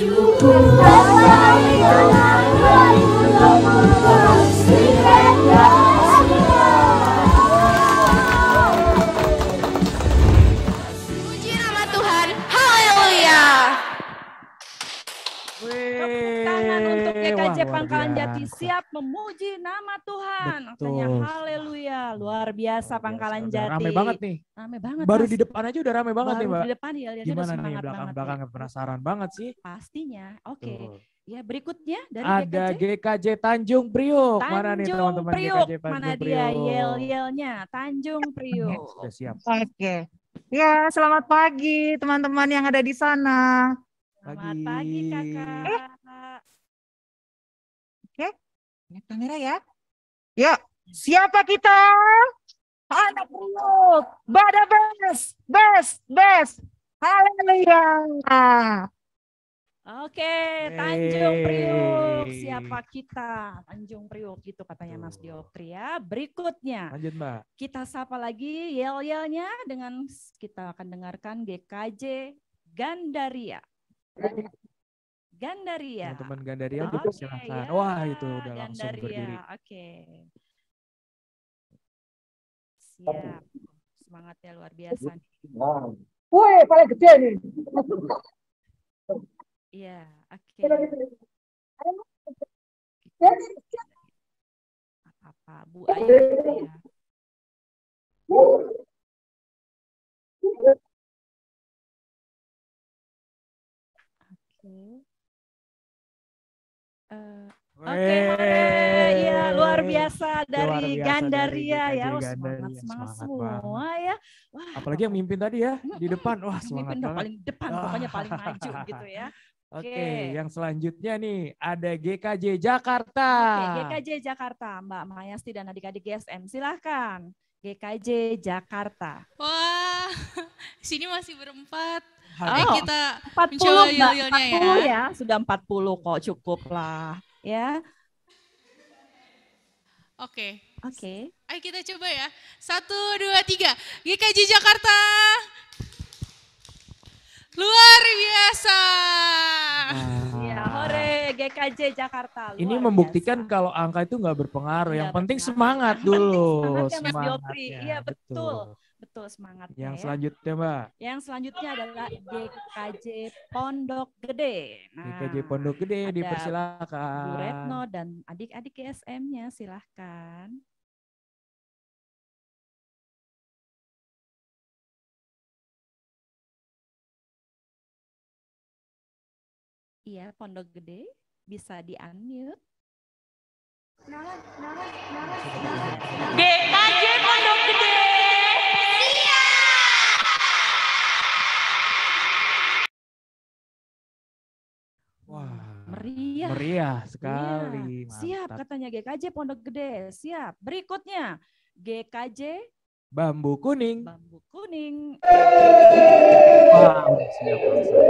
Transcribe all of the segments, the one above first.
bersyukur Kembali Biasa. siap memuji nama Tuhan. Katanya Betul. haleluya, luar biasa Luar Pangkalan biasa. Jati. Rame banget nih. Rame banget. Baru Mas. di depan aja udah rame banget Baru nih, Mbak. di depan ya, lihatnya udah Gimana nih semangat banget. belakang-belakang nih. penasaran banget sih. Pastinya. Oke. Tuh. Ya, berikutnya dari Ada GKJ. GKJ Tanjung Priuk. Mana nih Tanjung teman-teman Priuk. GKJ Tanjung Mana Priuk? dia yel-yelnya? Tanjung Priuk. Sudah siap. Oke. Ya, selamat pagi teman-teman yang ada di sana. Selamat Pagi. pagi kakak. Lihat kamera ya. Yuk, siapa kita? Anak Priuk. Bada bes, bes, bes. Haleluya. Oke, Tanjung Priuk. Hey. Siapa kita? Tanjung Priuk gitu katanya Mas Dioptri ya. Berikutnya Lanjut, Mbak. kita sapa lagi yel-yelnya dengan kita akan dengarkan GKJ Gandaria. Gandaria. Teman-teman Gandaria Oke, dipersilahkan. ya, Wah, itu udah langsung Gandaria. berdiri. Oke. Siap. Semangatnya luar biasa nih. Woi, paling gede nih. Iya, oke. Apa-apa, Bu Ayu ya. Oke. Eh, Oke, Hore. ya luar biasa dari biasa Gandaria dari ya. Wah, Gandaria. semangat semangat Semangat semua ya. Wah, Apalagi yang mimpin tadi ya di depan. Wah, yang semangat mimpin banget. paling depan, pokoknya paling maju gitu ya. Oke, Oke. yang selanjutnya nih ada GKJ Jakarta. Oke, GKJ Jakarta, Mbak Mayasti dan adik-adik GSM, silahkan. GKJ Jakarta. Wah, sini masih berempat. Oh, Ayo kita 40 mencoba Mbak, yel-yelnya 40 ya. Sudah 40 kok, cukup lah. Ya, Oke. oke. Ayo kita coba ya. Satu, dua, tiga. GKJ Jakarta. Luar biasa. Nah, Ya, hore GKJ Jakarta. Ini luar membuktikan biasa. kalau angka itu nggak berpengaruh. Iya, yang penting berpengaruh. semangat dulu. semangatnya, Mas Diopri. Semangatnya, Iya, betul. Betul semangatnya Yang ya. selanjutnya Mbak, Yang selanjutnya adalah GKJ Pondok Gede. Nah, GKJ Pondok Gede ada dipersilakan. Bu Retno dan adik-adik GSM-nya silahkan. Iya, Pondok Gede bisa di-unmute. GKJ Pondok Gede. Wah, Meriah. meriah sekali. siap Mantap. katanya GKJ Pondok Gede. Siap. Berikutnya GKJ Bambu kuning. Bambu Kuning. Wah, siap langsung.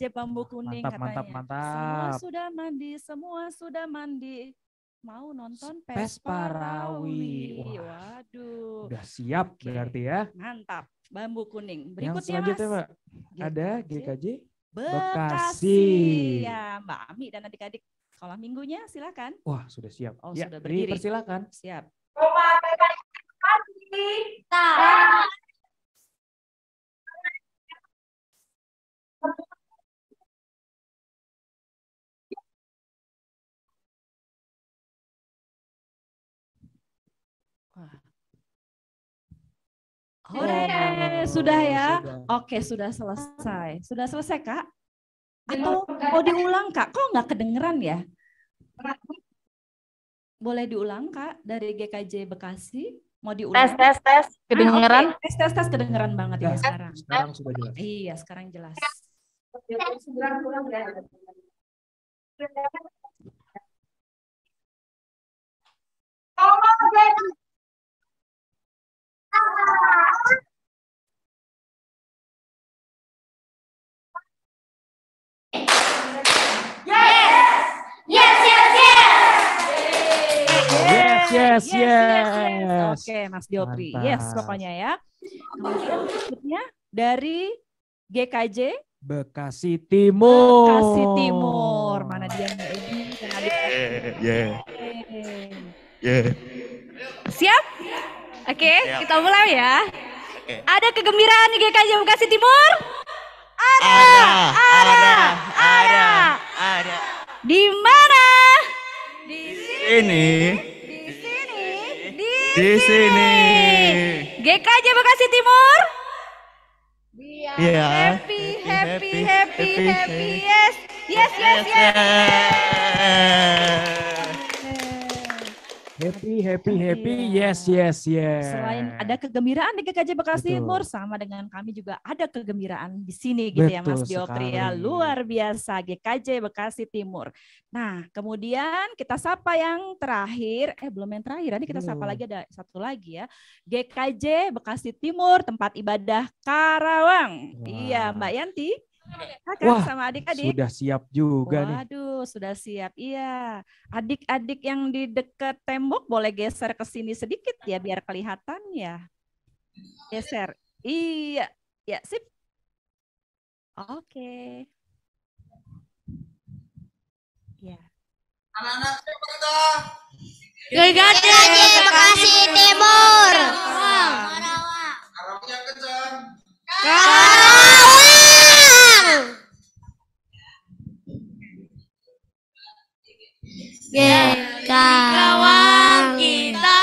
GKJ Bambu Kuning Mantap, katanya. mantap, mantap. Semua sudah mandi, semua sudah mandi. Mau nonton Pes Pes Parawi. Parawi. Wah. Waduh, Udah siap Oke. berarti ya. mantap. Bambu Kuning. Yang Berikutnya selanjutnya Mas. Mbak, ada GKJ Bekasi. Bekasi. Ya, Mbak Ami dan adik-adik sekolah minggunya silakan. Wah, sudah siap. Oh, ya, sudah berdiri. Persilakan. Siap. Wah. Oke, sudah ya. Sudah. Oke, sudah selesai. Sudah selesai, Kak? Atau mau diulang, Kak? Kok nggak kedengeran ya? Boleh diulang, Kak, dari GKJ Bekasi? Mau diulang? Tes, tes, tes. Kedengeran? Ah, oke. Tes, tes, tes kedengeran banget Ya, ini sekarang. sekarang sudah jelas. Iya, sekarang jelas. Yes, yes, yes. Oke, Mas Diopri. Yes, Mantap. pokoknya ya. Kemudian berikutnya dari GKJ Bekasi Timur. Bekasi Timur. Mana dia Mbak Edi dan? Yeah, Oke. yeah. Siap? Oke, kita mulai ya. Ada kegembiraan di GKJ Bekasi Timur? Ada, ada, ada, ada. Di mana? Di Ini, di sini, di, di sini. GKJ Bekasi Timur. Iya. Happy, happy, happy, happy, yes, yes, yes, yes. Happy, happy, happy. Yes, yes, yes. Selain ada kegembiraan di GKJ Bekasi Betul. Timur, sama dengan kami juga ada kegembiraan di sini gitu ya Mas Betul Diopri ya. Luar biasa GKJ Bekasi Timur. Nah, kemudian kita sapa yang terakhir, eh belum yang terakhir, nanti kita sapa lagi ada satu lagi ya. GKJ Bekasi Timur, tempat ibadah Karawang. Iya, Wah. Mbak Yanti. Kakak Wah, sama adik-adik. Sudah siap juga nih. Waduh, sudah siap. Iya. Adik-adik yang di dekat tembok boleh geser ke sini sedikit ya biar kelihatan ya. Geser. Iya. Ya, sip. Oke. Ya. GKJ Bekasi Timur. Karawang. Karawang kita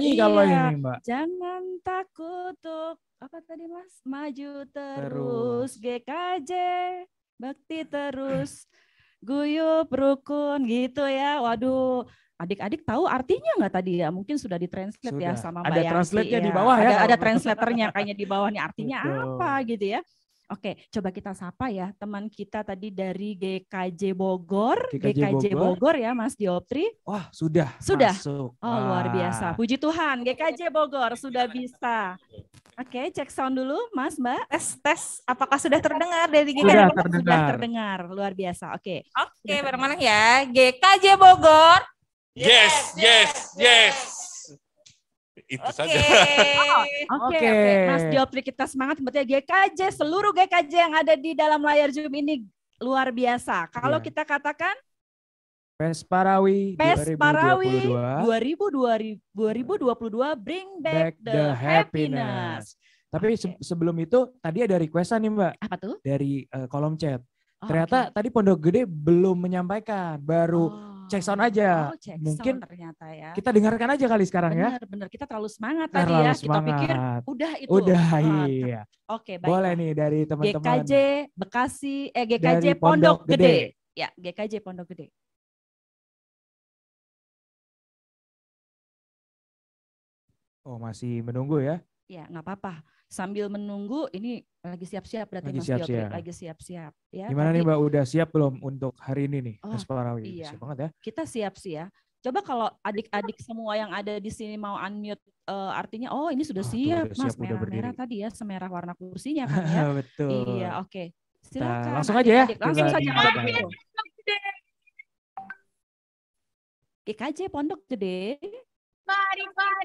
Nyanyi kalau Iya. ini, Mbak. Jangan takut untuk apa tadi Mas? Maju terus, Terus. GKJ bakti terus guyup rukun gitu ya. Waduh, adik-adik tahu artinya nggak tadi ya? Mungkin sudah ditranslate ya Sudah. sama Mbak Ada Yanti, translate-nya di ya. bawah ya, Ada, ada kalau- translatornya kayaknya di bawah nih artinya Betul. apa gitu ya. Oke, coba kita sapa ya teman kita tadi dari GKJ Bogor, GKJ Bogor ya Mas Dioptri. Wah, sudah. Sudah? Masuk. Oh luar biasa. Puji Tuhan, GKJ Bogor sudah bisa. Oke, cek sound dulu, Mas, Mbak. Tes, tes. Apakah sudah terdengar dari Sudah GKJ? terdengar. Sudah terdengar, luar biasa. Oke. Oke, bareng-bareng ya. GKJ Bogor. Yes, yes, yes. Itu Oke. saja. Oke, Oke. Mas Diopri kita semangat berarti GKJ, seluruh GKJ yang ada di dalam layar Zoom ini luar biasa. Kalau Iya. kita katakan PES Parawi PES Parawi 2022. 2022, 2022 bring back, Back the, the happiness. Tapi se- sebelum itu tadi ada requestan nih Mbak Apa tuh? dari eh, kolom chat. Oh, Ternyata oke. tadi Pondok Gede belum menyampaikan, baru cek sound aja. Oh, cek Mungkin sound ternyata ya. kita dengarkan aja kali sekarang ya. Benar, benar. Kita terlalu semangat tadi Terlalu ya. Kita pikir semangat. udah itu. Udah Ah, iya. Oke, baik. Boleh nih dari teman-teman. GKJ Bekasi, eh GKJ Dari Pondok, Pondok Gede. Gede. Ya, GKJ Pondok Gede. Oh masih menunggu ya. Ya, nggak apa-apa. Sambil menunggu, ini lagi siap-siap berarti Lagi Mas Diopri. siap-siap. Lagi siap-siap. Ya, Gimana nih tadi Mbak udah siap belum untuk hari ini nih? Oh, Tes Parawi. iya. Siap banget ya. Kita siap sih ya. Coba kalau adik-adik semua yang ada di sini mau unmute, eh, artinya oh ini sudah Oh, siap, udah Mas. siap, Merah-merah tadi ya, semerah warna kursinya kan ya. Betul. Iya, oke. Silakan. langsung aja ya. Langsung saja kalau dimulai. begitu. GKJ Pondok Gede. Mari, mari,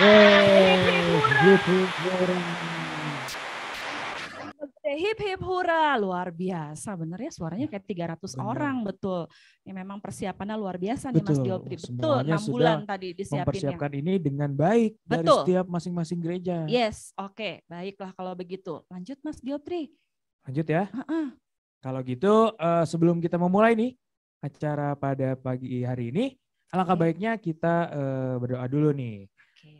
Yay! Yippee! Hura, luar biasa. Bener ya suaranya kayak 300 Bener. orang, betul. Ya memang persiapannya luar biasa nih Mas Betul, Diopri. Betul, semuanya 6 sudah bulan tadi disiapinnya. Mempersiapkan ini dengan baik dari Betul. setiap masing-masing gereja. Yes, oke. Baiklah kalau begitu. Lanjut Mas Diopri. Lanjut ya. Heeh. Kalau gitu eh, sebelum kita memulai nih acara pada pagi hari ini, alangkah Oke. baiknya kita eh, berdoa dulu nih.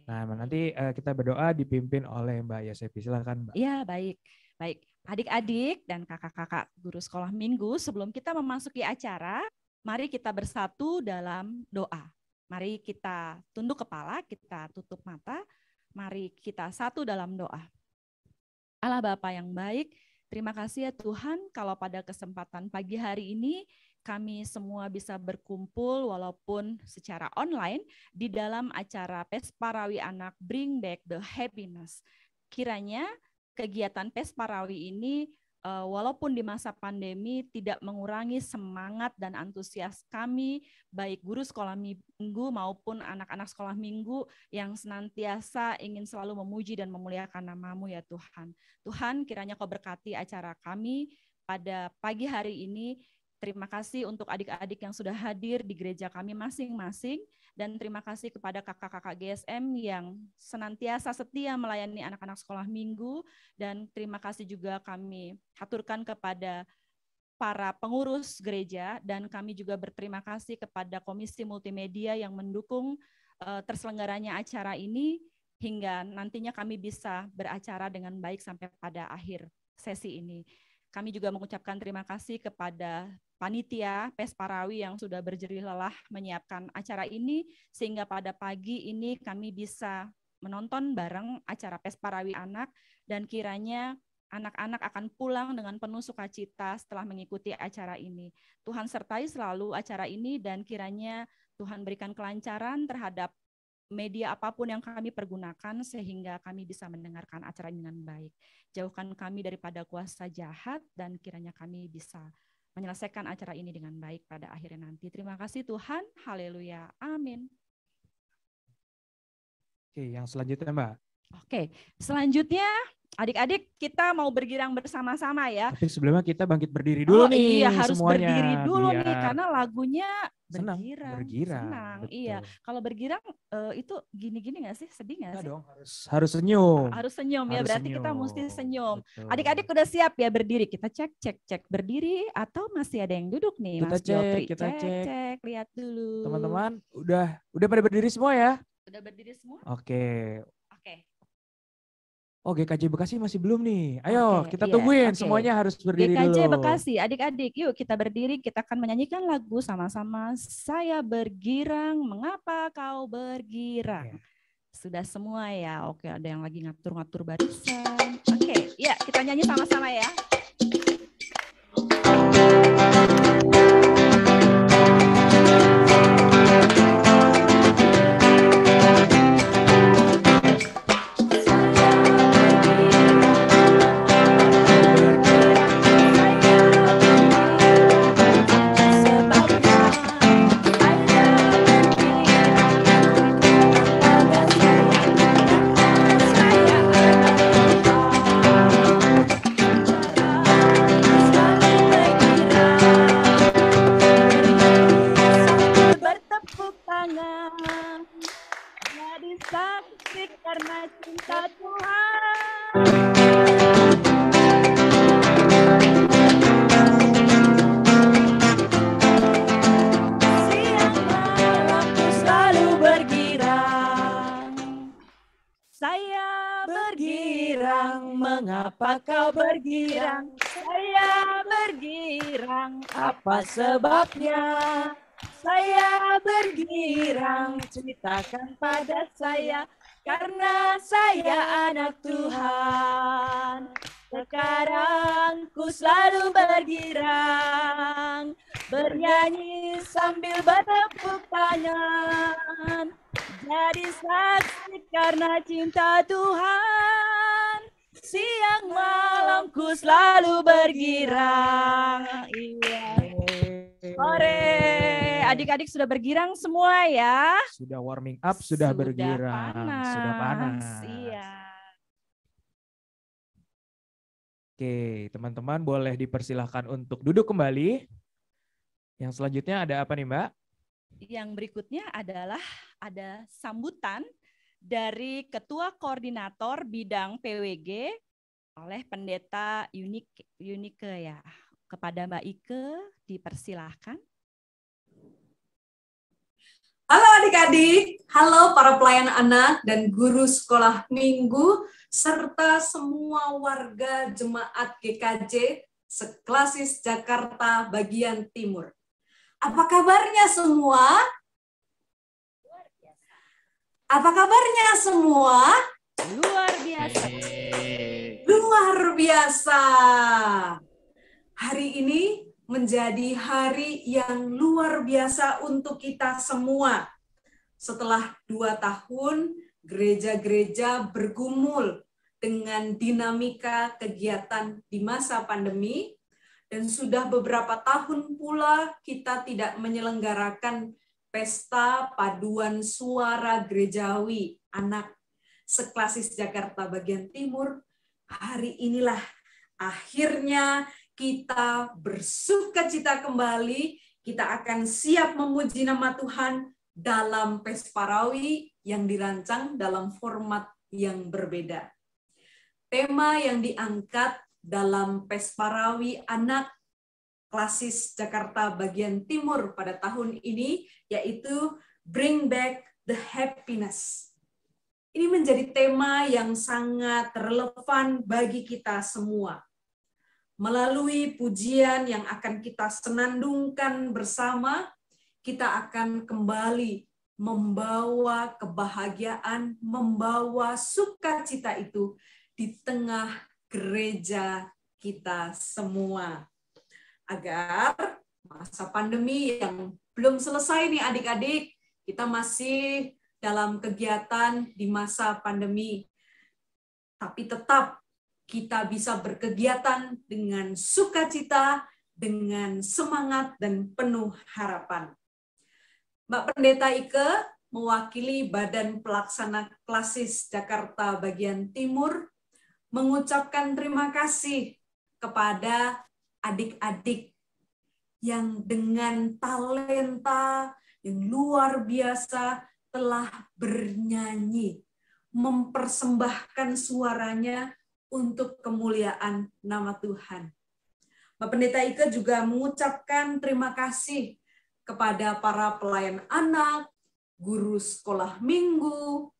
Nah, nanti eh, kita berdoa dipimpin oleh Mbak Yasepi. Silakan Mbak. Iya, baik. Baik. Adik-adik dan kakak-kakak guru sekolah minggu, sebelum kita memasuki acara, mari kita bersatu dalam doa. Mari kita tunduk kepala, kita tutup mata, mari kita satu dalam doa. Allah Bapa yang baik, terima kasih ya Tuhan kalau pada kesempatan pagi hari ini kami semua bisa berkumpul walaupun secara online di dalam acara Pesparawi Anak Bring Back the Happiness. Kiranya kegiatan Pesparawi ini eh, walaupun di masa pandemi tidak mengurangi semangat dan antusias kami baik guru sekolah minggu maupun anak-anak sekolah minggu yang senantiasa ingin selalu memuji dan memuliakan namamu ya Tuhan. Tuhan kiranya kau berkati acara kami pada pagi hari ini. Terima kasih untuk adik-adik yang sudah hadir di gereja kami masing-masing. Dan terima kasih kepada kakak-kakak GSM yang senantiasa setia melayani anak-anak sekolah minggu. Dan terima kasih juga kami haturkan kepada para pengurus gereja. Dan kami juga berterima kasih kepada Komisi Multimedia yang mendukung eh, terselenggaranya acara ini. Hingga nantinya kami bisa beracara dengan baik sampai pada akhir sesi ini. Kami juga mengucapkan terima kasih kepada panitia Pesparawi yang sudah berjerih lelah menyiapkan acara ini sehingga pada pagi ini kami bisa menonton bareng acara Pesparawi Anak dan kiranya anak-anak akan pulang dengan penuh sukacita setelah mengikuti acara ini. Tuhan sertai selalu acara ini dan kiranya Tuhan berikan kelancaran terhadap media apa pun yang kami pergunakan sehingga kami bisa mendengarkan acara dengan baik. Jauhkan kami daripada kuasa jahat dan kiranya kami bisa menyelesaikan acara ini dengan baik pada akhirnya nanti. Terima kasih Tuhan. Haleluya. Amin. Oke, yang selanjutnya Mbak. Oke, selanjutnya adik-adik kita mau bergirang bersama-sama ya. Tapi sebelumnya kita bangkit berdiri dulu Oh, nih iya harus semuanya. berdiri dulu nih biar karena lagunya senang, bergirang. bergirang. Senang, iya. Kalau bergirang eh, itu gini-gini nggak sih? Sedih nggak sih? dong, harus harus senyum. Harus senyum ya, Harus berarti kita mesti senyum. Adik-adik udah siap ya berdiri? Kita cek, cek, cek berdiri atau masih ada yang duduk nih, Kita Mas cek, Jopri? kita cek, cek. cek, lihat dulu. Teman-teman udah udah pada berdiri semua ya? udah berdiri semua? Oke. Oke. Oh GKJ Bekasi masih belum nih. Ayo Oke, kita iya, tungguin oke. semuanya harus berdiri GKJ dulu. Bekasi, adik-adik, yuk kita berdiri, kita akan menyanyikan lagu sama-sama. Saya bergirang, mengapa kau bergirang? Sudah semua ya, oke ada yang lagi ngatur-ngatur barisan. Oke, ya kita nyanyi sama-sama ya. Apa sebabnya? Saya bergirang, ceritakan pada saya, karena saya anak Tuhan. Sekarang ku selalu bergirang, bernyanyi sambil bertepuk tangan. Jadi saksi karena cinta Tuhan. Siang malamku selalu bergirang. Iya. Sore. Adik-adik sudah bergirang semua ya. Sudah warming up, sudah, bergirang, panas. sudah panas. Iya. Oke, teman-teman boleh dipersilahkan untuk duduk kembali. Yang selanjutnya ada apa nih Mbak? Yang berikutnya adalah ada sambutan dari Ketua Koordinator Bidang PWG oleh Pendeta Unik Unike ya. Kepada Mbak Ike dipersilahkan. Halo adik-adik, halo para pelayan anak dan guru sekolah minggu, serta semua warga jemaat GKJ seklasis Jakarta bagian timur. Apa kabarnya semua? Apa kabarnya semua? Luar biasa. Luar biasa. Hari ini menjadi hari yang luar biasa untuk kita semua. Setelah dua tahun, gereja-gereja bergumul dengan dinamika kegiatan di masa pandemi, dan sudah beberapa tahun pula kita tidak menyelenggarakan pesta paduan suara gerejawi anak seklasis Jakarta bagian timur. Hari inilah akhirnya kita bersuka cita kembali, kita akan siap memuji nama Tuhan dalam Pesparawi yang dirancang dalam format yang berbeda. Tema yang diangkat dalam Pesparawi Anak Klasis Jakarta bagian timur pada tahun ini yaitu Bring Back the Happiness. Ini menjadi tema yang sangat relevan bagi kita semua melalui pujian yang akan kita senandungkan bersama, kita akan kembali membawa kebahagiaan, membawa sukacita itu di tengah gereja kita semua. Agar masa pandemi yang belum selesai nih adik-adik, kita masih dalam kegiatan di masa pandemi. Tapi tetap kita bisa berkegiatan dengan sukacita, dengan semangat dan penuh harapan. Mbak Pendeta Ike mewakili Badan Pelaksana Klasis Jakarta bagian Timur mengucapkan terima kasih kepada adik-adik yang dengan talenta yang luar biasa telah bernyanyi, mempersembahkan suaranya untuk kemuliaan nama Tuhan. Mbak Pendeta Ike juga mengucapkan terima kasih kepada para pelayan anak, guru sekolah minggu,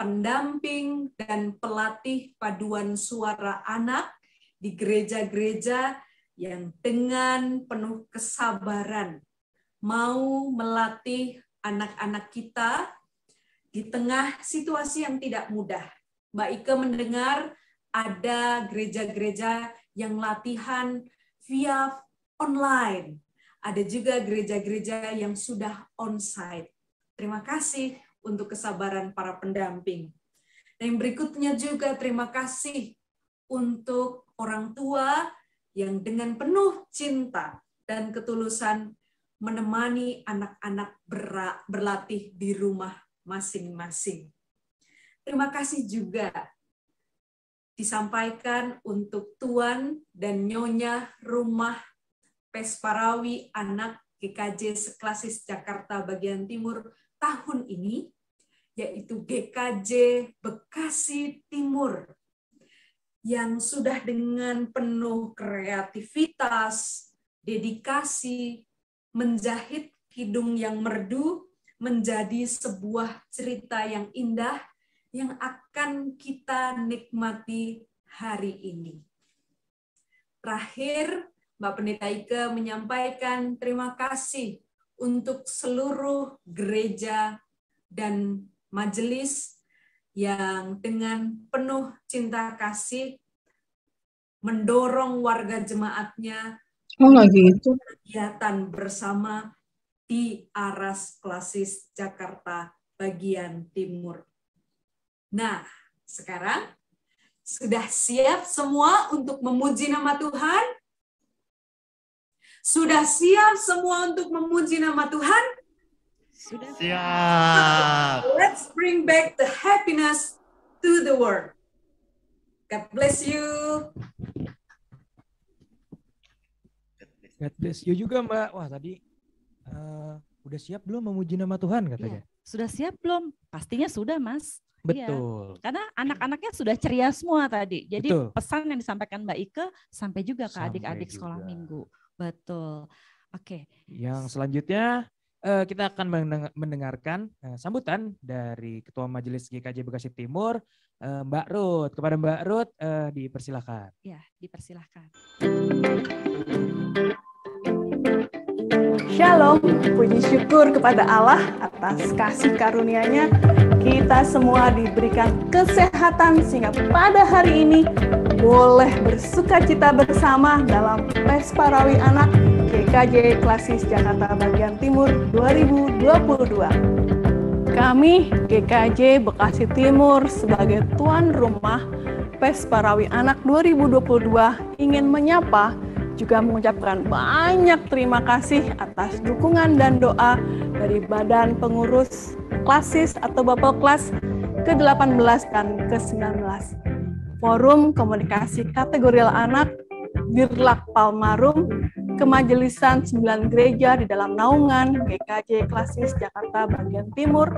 pendamping, dan pelatih paduan suara anak di gereja-gereja yang dengan penuh kesabaran mau melatih anak-anak kita di tengah situasi yang tidak mudah. Mbak Ike mendengar ada gereja-gereja yang latihan via online. Ada juga gereja-gereja yang sudah onsite. Terima kasih untuk kesabaran para pendamping. Dan yang berikutnya juga terima kasih untuk orang tua yang dengan penuh cinta dan ketulusan menemani anak-anak berlatih di rumah masing-masing. Terima kasih juga disampaikan untuk Tuan dan Nyonya Rumah Pesparawi Anak GKJ Seklasis Jakarta bagian Timur tahun ini yaitu GKJ Bekasi Timur yang sudah dengan penuh kreativitas, dedikasi, menjahit kidung yang merdu menjadi sebuah cerita yang indah yang akan kita nikmati hari ini. Terakhir, Mbak Pendeta Ike menyampaikan terima kasih untuk seluruh gereja dan majelis yang dengan penuh cinta kasih mendorong warga jemaatnya Oh, lagi itu. kegiatan bersama di Aras Klasis Jakarta bagian timur. Nah, sekarang sudah siap semua untuk memuji nama Tuhan? Sudah siap semua untuk memuji nama Tuhan? Sudah. Siap. Let's bring back the happiness to the world. God bless you. God bless you juga Mbak. Wah tadi eh, udah siap belum memuji nama Tuhan katanya? Sudah siap belum? Pastinya sudah, Mas. Iya. Betul. Karena anak-anaknya sudah ceria semua tadi. Jadi Betul. pesan yang disampaikan Mbak Ike sampai juga ke adik-adik sekolah minggu. Betul. Oke. Yang selanjutnya eh, kita akan mendeng- mendengarkan eh, sambutan dari Ketua Majelis GKJ Bekasi Timur, eh, Mbak Ruth. Kepada Mbak Ruth dipersilakan. Ya, dipersilahkan. Shalom, puji syukur kepada Allah atas kasih karunia-Nya. Kita semua diberikan kesehatan sehingga pada hari ini boleh bersuka cita bersama dalam Pes Parawi Anak GKJ Klasis Jakarta Bagian Timur 2022. Kami GKJ Bekasi Timur sebagai tuan rumah Pes Parawi Anak 2022 ingin menyapa juga mengucapkan banyak terima kasih atas dukungan dan doa dari Badan Pengurus Klasis atau Bapak Kelas ke-18 dan ke-19. Forum Komunikasi Kategorial Anak Dirlak Palmarum Kemajelisan 9 gereja di dalam naungan GKJ Klasis Jakarta bagian Timur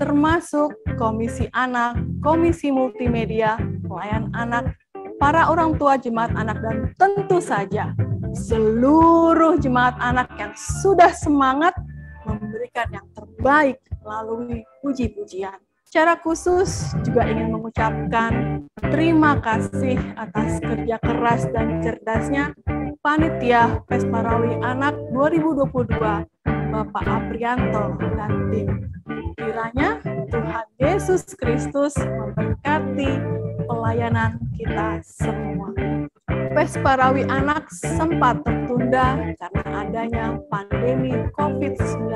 termasuk Komisi Anak, Komisi Multimedia, Pelayan Anak, para orang tua jemaat anak dan tentu saja seluruh jemaat anak yang sudah semangat memberikan yang terbaik melalui puji-pujian. Secara khusus juga ingin mengucapkan terima kasih atas kerja keras dan cerdasnya Panitia Pesparawi Anak 2022 Bapak Aprianto dan tim. Kiranya Tuhan Yesus Kristus memberkati pelayanan kita semua. Pesparawi Anak sempat tertunda karena adanya pandemi COVID-19.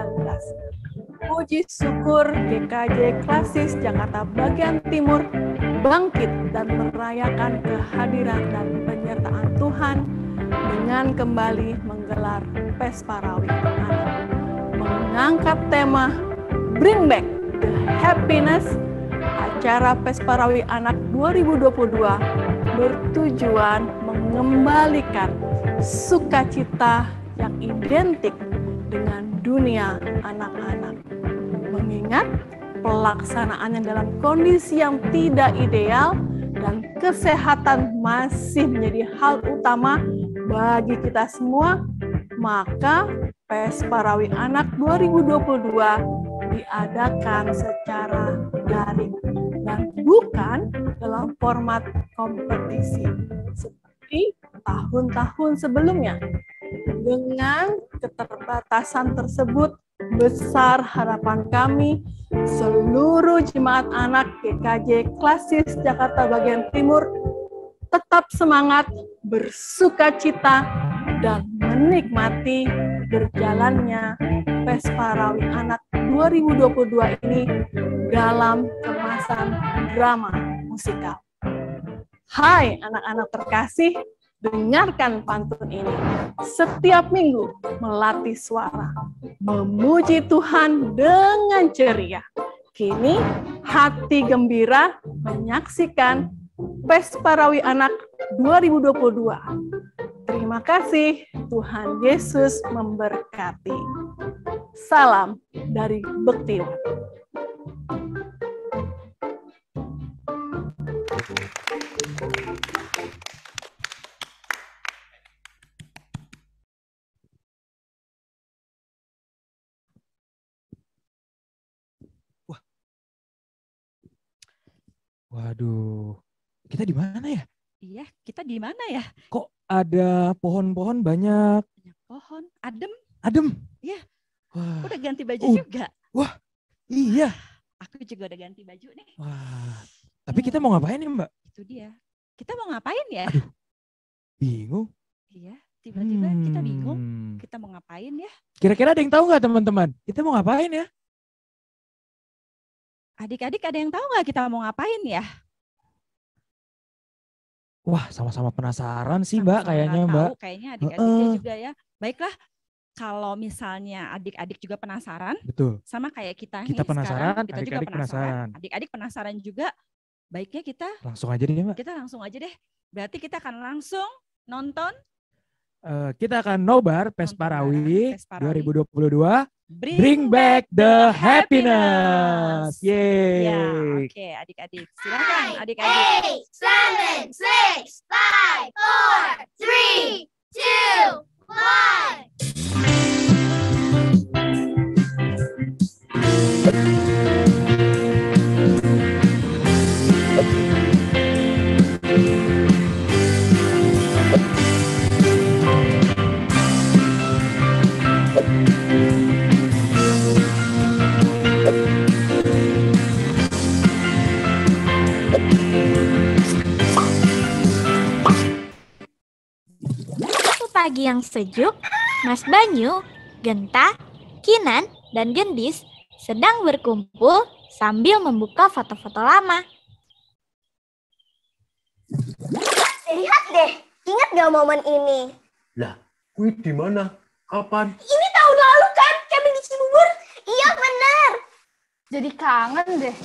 Puji syukur GKJ Klasis Jakarta bagian Timur bangkit dan merayakan kehadiran dan penyertaan Tuhan dengan kembali menggelar Pesparawi Anak. Mengangkat tema Bring Back the Happiness acara Pesparawi Anak 2022 bertujuan mengembalikan sukacita yang identik dengan dunia anak-anak. Mengingat pelaksanaannya dalam kondisi yang tidak ideal dan kesehatan masih menjadi hal utama bagi kita semua, maka PES Parawi Anak 2022 diadakan secara daring dan bukan dalam format kompetisi seperti tahun-tahun sebelumnya. Dengan keterbatasan tersebut, besar harapan kami seluruh jemaat anak GKJ Klasis Jakarta bagian Timur tetap semangat, bersuka cita, dan menikmati berjalannya Pesparawi Anak 2022 ini dalam kemasan drama musikal. Hai anak-anak terkasih, dengarkan pantun ini. Setiap minggu melatih suara, memuji Tuhan dengan ceria. Kini hati gembira menyaksikan Pesparawi Anak 2022. Terima kasih. Tuhan Yesus memberkati. Salam dari Bektiwan. Waduh. Kita di mana ya? Iya, kita di mana ya? Kok ada pohon-pohon banyak? Banyak pohon, adem. Adem. Iya. Wah. Udah ganti baju Uh. juga. Iya. Aku juga udah ganti baju nih. Wah. Tapi kita mau ngapain ya Mbak? Itu dia. Kita mau ngapain ya? Bingung. Iya, tiba-tiba kita bingung. Hmm. Kita mau ngapain ya? Kira-kira ada yang tahu nggak teman-teman? Kita mau ngapain ya? Adik-adik ada yang tahu nggak kita mau ngapain ya? Wah, sama-sama penasaran sih Mbak kayaknya Mbak. kayaknya adik-adiknya Heeh. juga ya. Baiklah, kalau misalnya adik-adik juga penasaran, Betul. sama kayak kita, Kita nih penasaran, sekarang, kita juga adik-adik penasaran. Adik-adik penasaran juga. Baiknya kita Langsung aja deh Mbak. kita langsung aja deh. Berarti kita akan langsung nonton uh, kita akan nobar Pesparawi Pesparawi. 2022 Bring, Bring back the happiness. happiness. Yeay. Ya, oke okay, adik-adik. Silakan adik-adik. 7 6 5 4 3 2 1 pagi yang sejuk, Mas Banyu, Genta, Kinan, dan Gendis sedang berkumpul sambil membuka foto-foto lama. Lihat deh, ingat gak momen ini? Lah, kui di mana? Kapan? Ini tahun lalu kan, kami di Cibubur. Iya benar. Jadi kangen deh.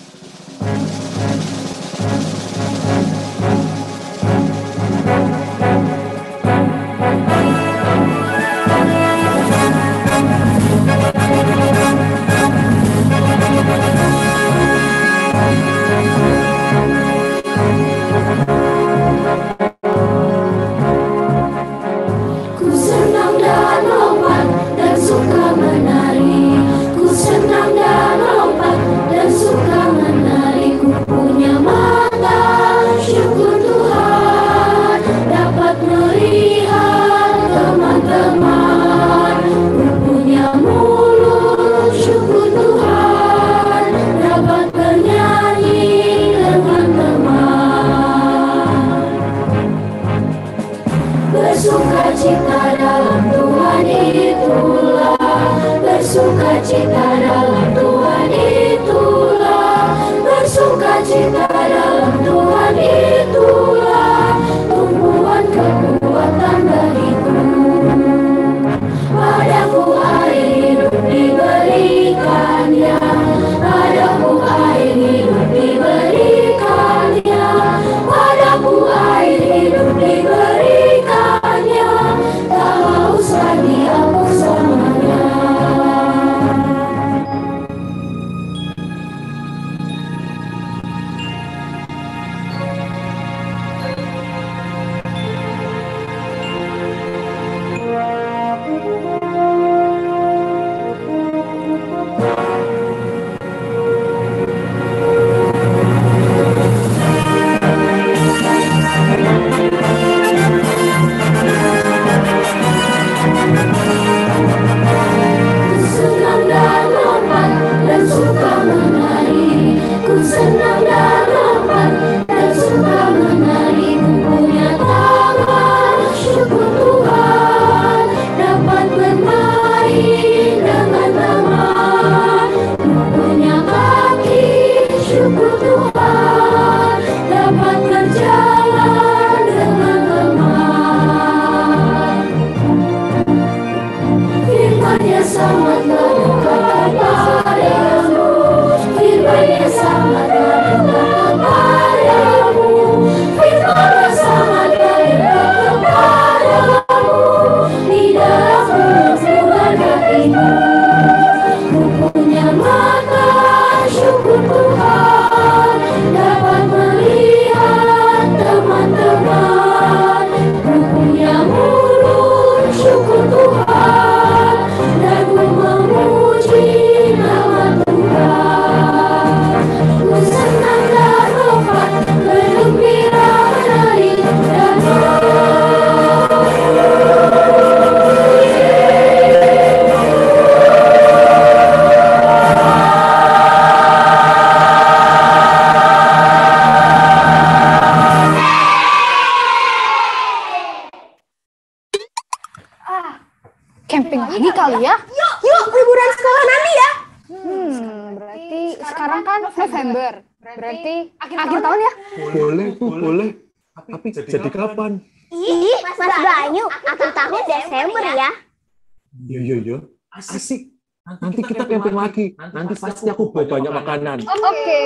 Lagi. Nanti pasti aku bawa banyak makanan. Oke.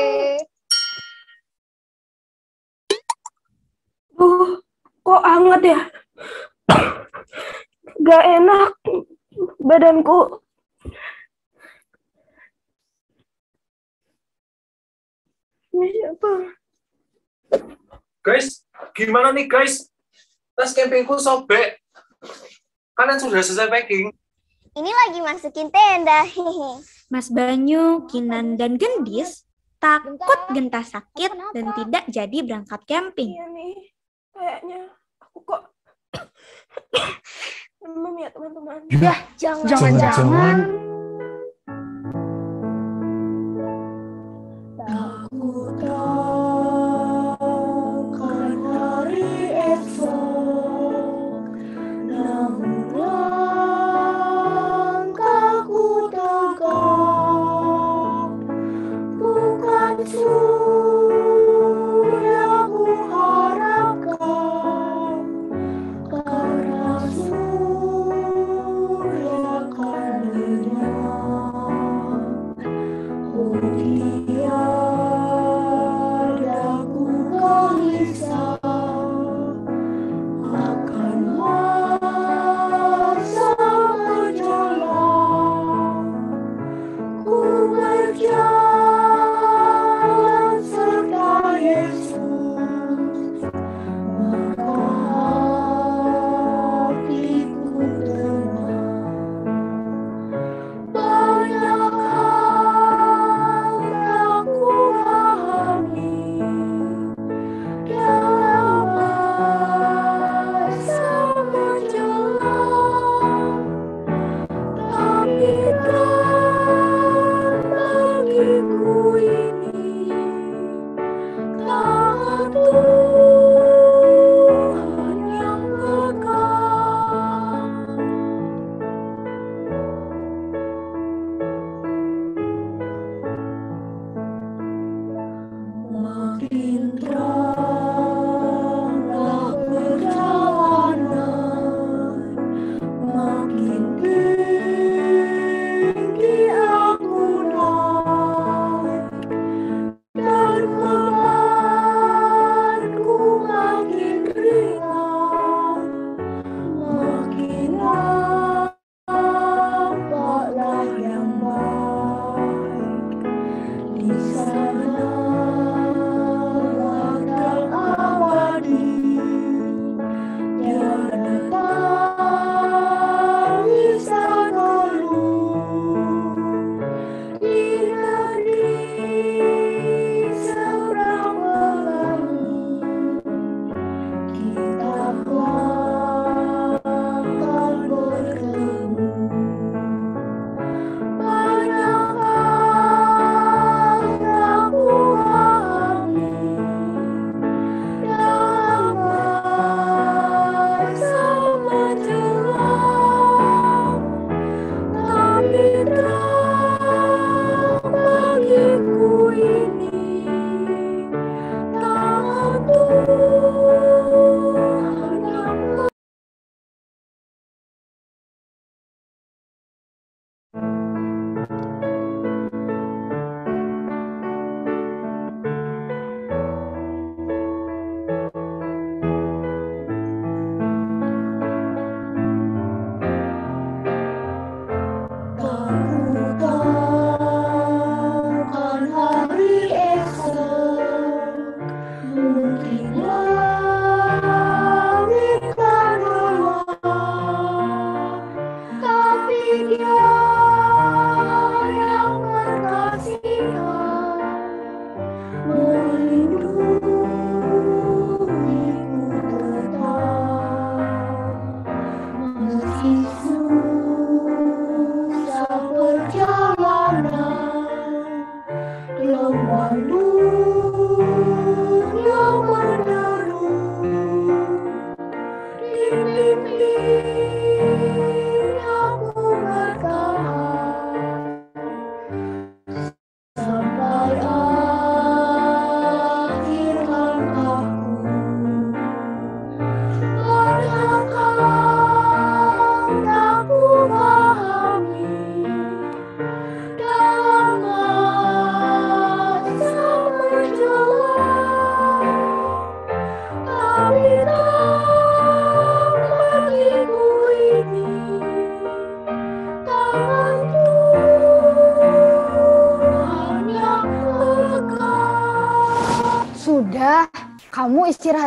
Duh, kok anget ya? Gak enak badanku. Ini siapa? Guys, gimana nih guys? Tas campingku sobek. Kalian sudah selesai packing? Ini lagi masukin tenda. Mas Banyu, Kinan, dan Gendis takut genta sakit dan tidak jadi berangkat camping. Iya nih, kayaknya aku kok demam ya teman-teman. Ya, jangan-jangan.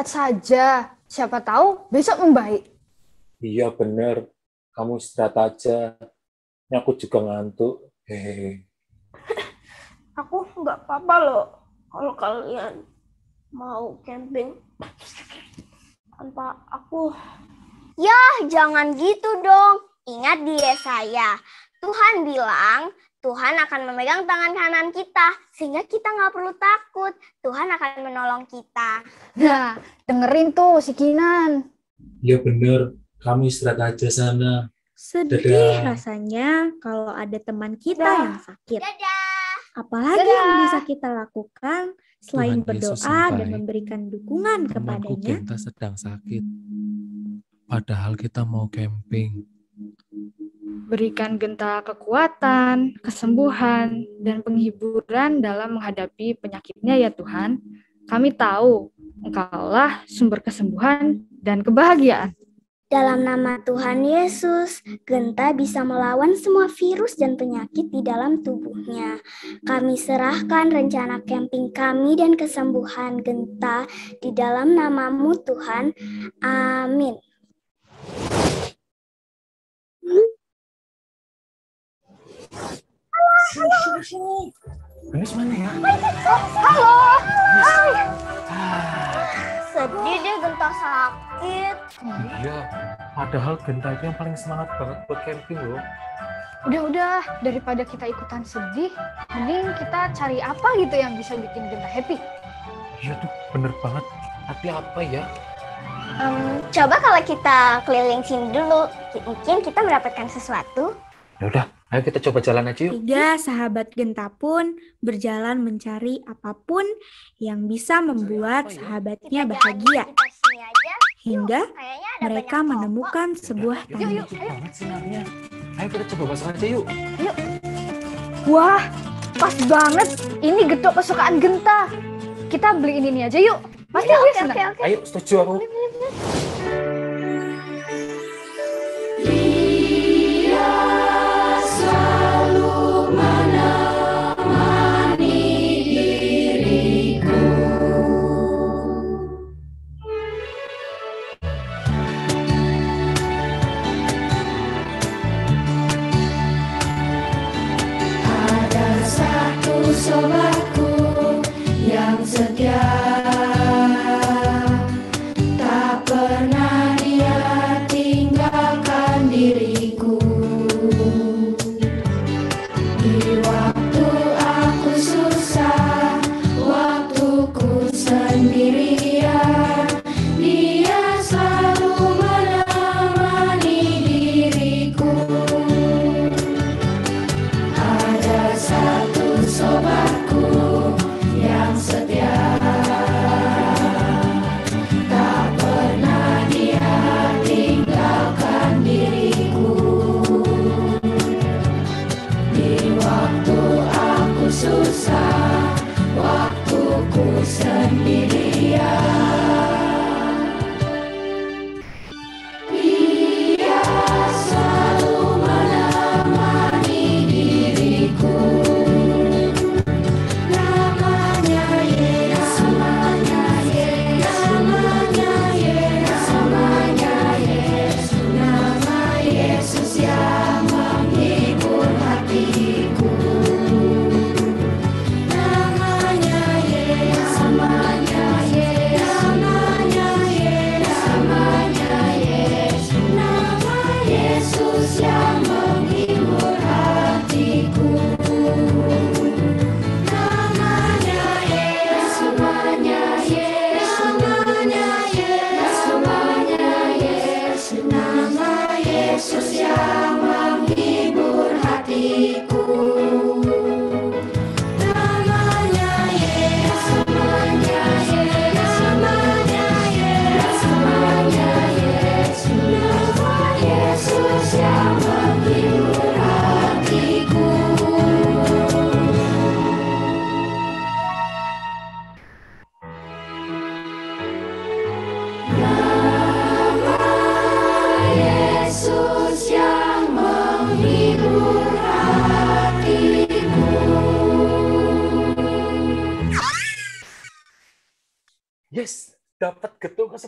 Istirahat saja. Siapa tahu besok membaik. Iya bener, kamu istirahat aja. Ini aku juga ngantuk. Hehehe. Aku nggak apa-apa loh kalau kalian mau camping tanpa aku. Ya, jangan gitu dong. Ingat di Yesaya, Tuhan bilang Tuhan akan memegang tangan kanan kita sehingga kita nggak perlu takut. Tuhan akan menolong kita. Nah, dengerin tuh si Kinan. Iya bener, kamu istirahat aja sana. Sedih Dadah. rasanya kalau ada teman kita Dah. yang sakit. Apalagi yang bisa kita lakukan selain Tuhan berdoa dan memberikan dukungan kepadanya. Genta sedang sakit. Padahal kita mau camping. Berikan Genta kekuatan, kesembuhan, dan penghiburan dalam menghadapi penyakitnya ya Tuhan. Kami tahu Engkaulah sumber kesembuhan dan kebahagiaan. Dalam nama Tuhan Yesus, Genta bisa melawan semua virus dan penyakit di dalam tubuhnya. Kami serahkan rencana camping kami dan kesembuhan Genta di dalam namamu Tuhan. Amin. Genis mana ya? Halo. Hai. Sedih deh Genta sakit. Iya, padahal Genta itu yang paling semangat banget buat camping loh. Udah-udah, daripada kita ikutan sedih, mending kita cari apa gitu yang bisa bikin Genta happy. Iya tuh, bener banget. Tapi apa ya? Em, coba kalau kita keliling sini dulu, mungkin kita mendapatkan sesuatu. Ya udah, ayo kita coba jalan aja yuk. Tiga sahabat Genta pun berjalan mencari apa pun yang bisa membuat sahabatnya bahagia. Hingga mereka menemukan sebuah taman. banget sinarnya. Ayo kita coba masuk aja yuk. Wah, pas banget. Ini getuk kesukaan Genta. Kita beli ini nih aja yuk. Pasti dia senang. Ayo, setuju aku. selalu satu sobatku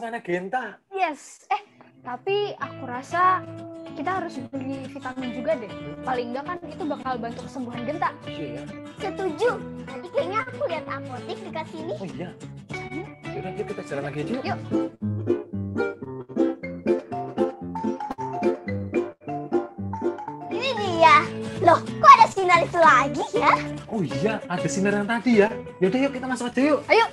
kesukaan Genta. Yes. Eh, tapi aku rasa kita harus beli vitamin juga deh. Paling enggak kan itu bakal bantu kesembuhan Genta. Iya ya. Setuju. Tadi kayaknya aku lihat apotek dekat sini. Oh iya. Yaudah, yuk kita jalan lagi aja yuk. Yuk. Ini dia. Loh, kok ada sinar itu lagi ya? Oh iya, ada sinar yang tadi ya. Yaudah yuk kita masuk aja yuk. Ayo.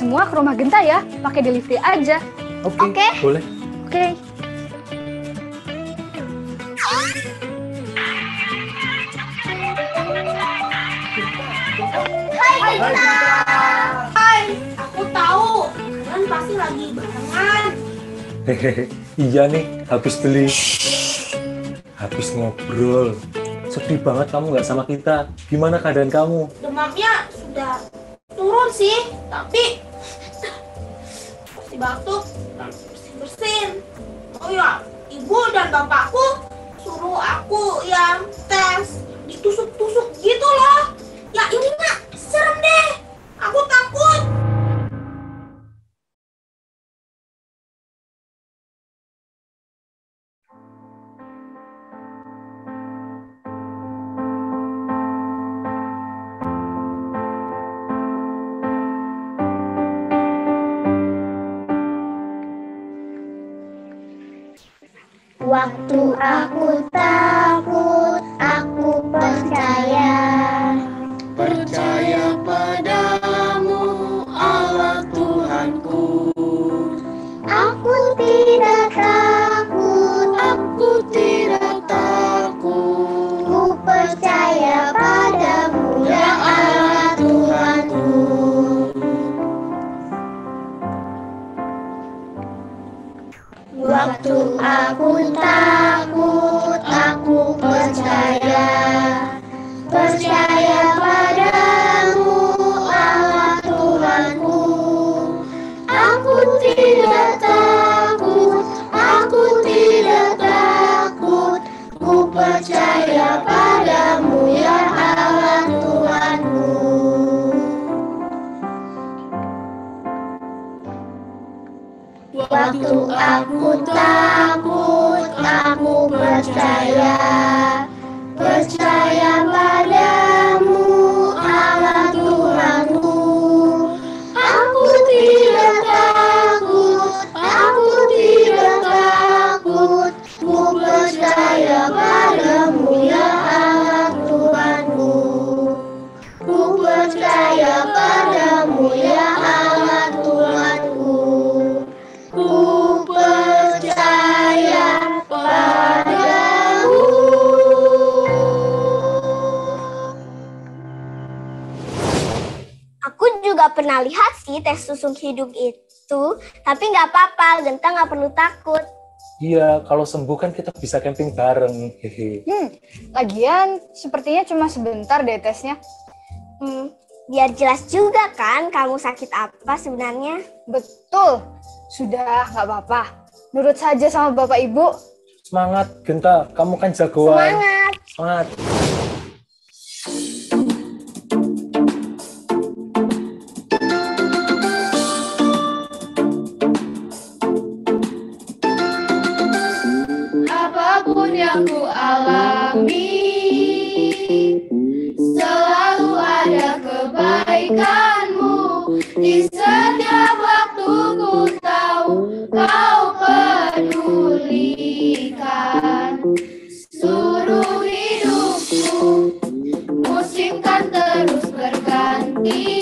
Semua ke rumah Genta ya, pakai delivery aja. Oke, boleh. Oke. Hai Gita. Hai, aku tahu kalian pasti lagi barengan. Hehehe, iya nih, habis beli. Habis ngobrol. Sedih banget kamu nggak sama kita. Gimana keadaan kamu? Demamnya aku takut, takut, aku percaya. Percaya pernah lihat sih tes susung hidup itu, tapi nggak apa-apa, Genta nggak perlu takut. Iya, kalau sembuh kan kita bisa camping bareng. Hehe. Hmm, lagian sepertinya cuma sebentar deh tesnya. Hmm, biar jelas juga kan kamu sakit apa sebenarnya. Betul, sudah nggak apa-apa. Nurut saja sama bapak ibu. Semangat, Genta. Kamu kan jagoan. Semangat. Semangat. Di setiap waktu ku tahu Kau pedulikan. Seluruh hidupku Musim kan terus berganti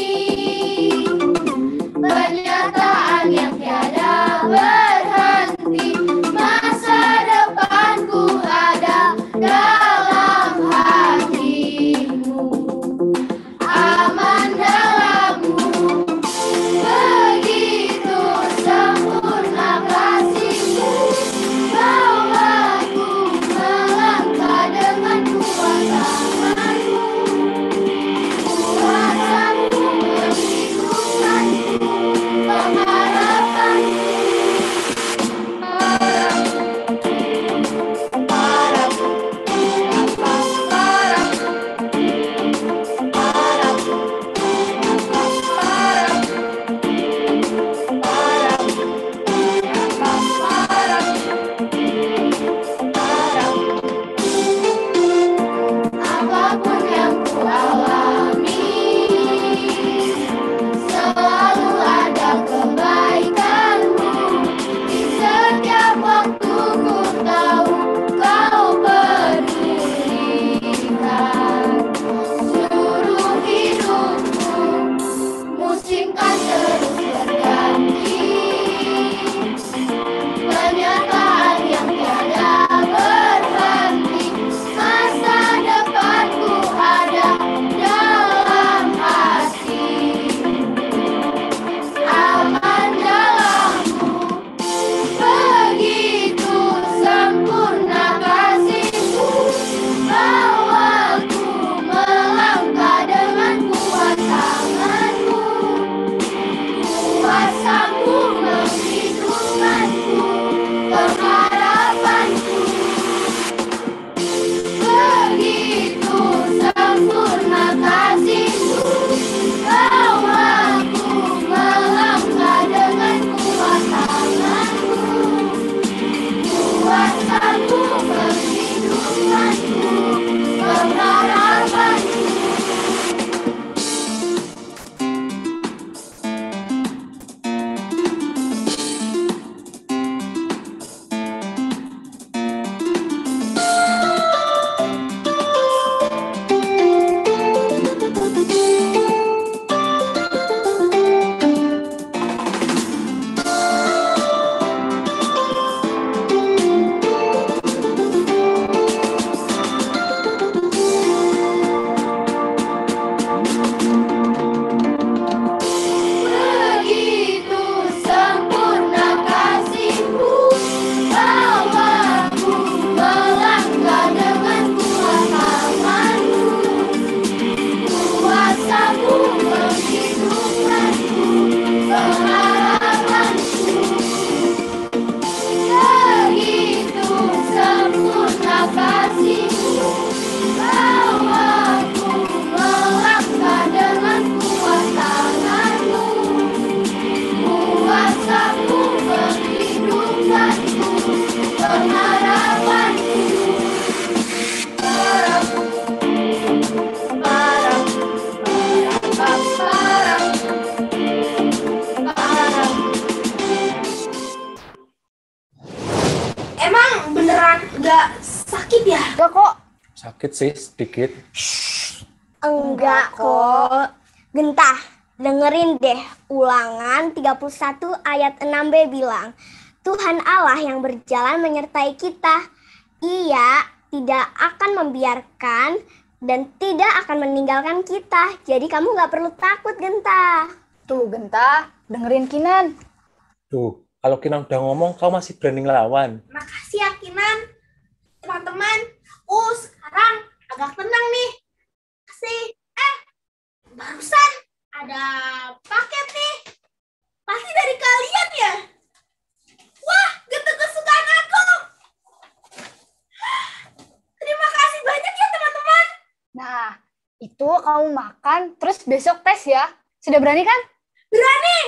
sih sedikit. Enggak kok. Gentah, dengerin deh ulangan 31 ayat 6b bilang, Tuhan Allah yang berjalan menyertai kita. Ia tidak akan membiarkan dan tidak akan meninggalkan kita. Jadi kamu nggak perlu takut, Genta. Tuh, Genta, dengerin Kinan. Tuh, kalau Kinan udah ngomong, kau masih berani ngelawan. Makasih ya Kinan. Teman-teman, uh sekarang agak tenang nih. Kasih. Eh, barusan ada paket nih. Pasti dari kalian ya? Wah, getuk kesukaan aku. Terima kasih banyak ya teman-teman. Nah, itu kamu makan, terus besok tes ya. Sudah berani kan? Berani.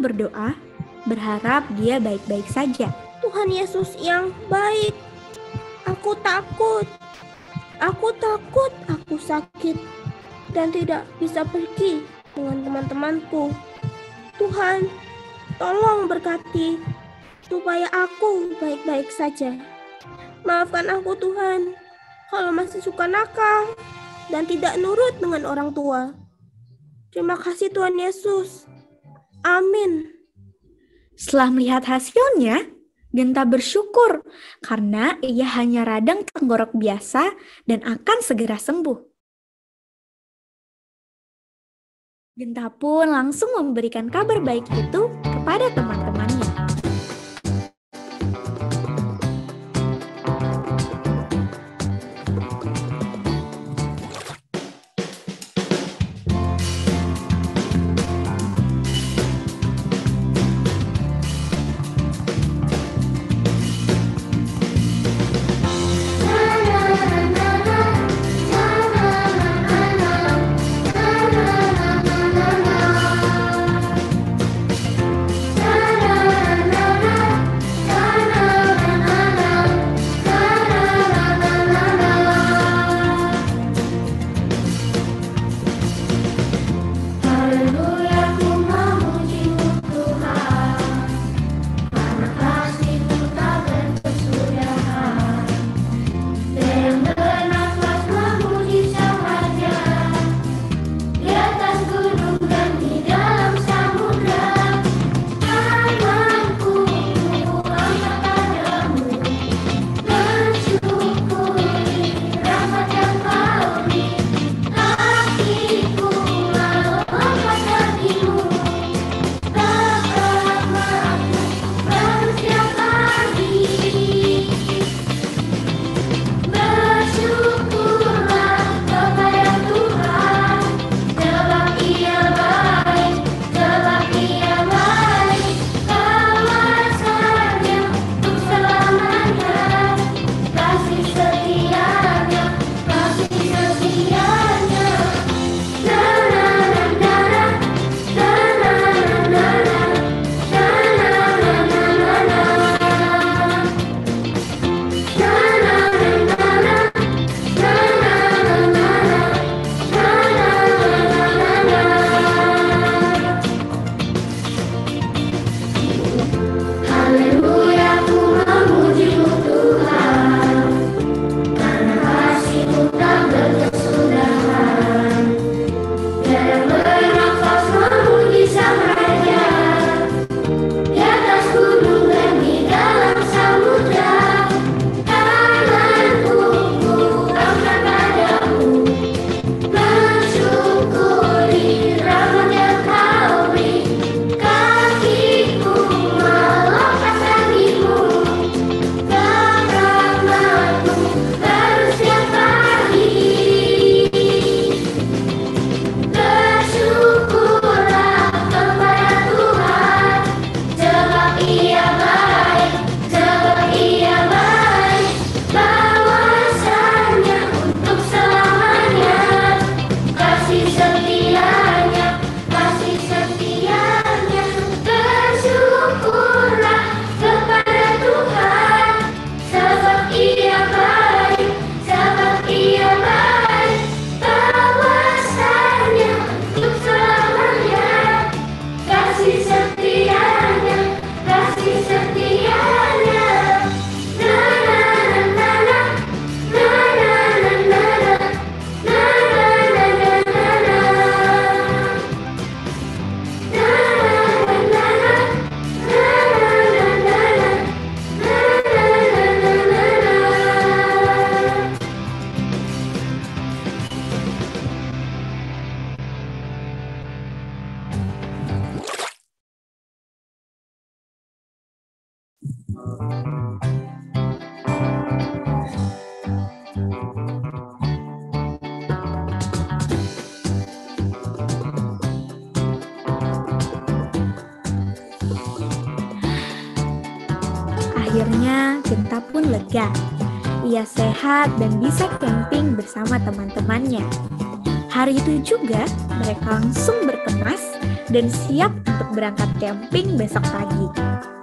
Berdoa, berharap dia baik-baik saja. Tuhan Yesus yang baik. Aku takut. Aku takut aku sakit dan tidak bisa pergi dengan teman-temanku. Tuhan, tolong berkati supaya aku baik-baik saja. Maafkan aku Tuhan kalau masih suka nakal dan tidak nurut dengan orang tua. Terima kasih Tuhan Yesus. Amin. Setelah melihat hasilnya, Genta bersyukur karena ia hanya radang tenggorok biasa dan akan segera sembuh. Genta pun langsung memberikan kabar baik itu kepada teman-teman. sehat dan bisa camping bersama teman-temannya. Hari itu juga mereka langsung berkemas dan siap untuk berangkat camping besok pagi.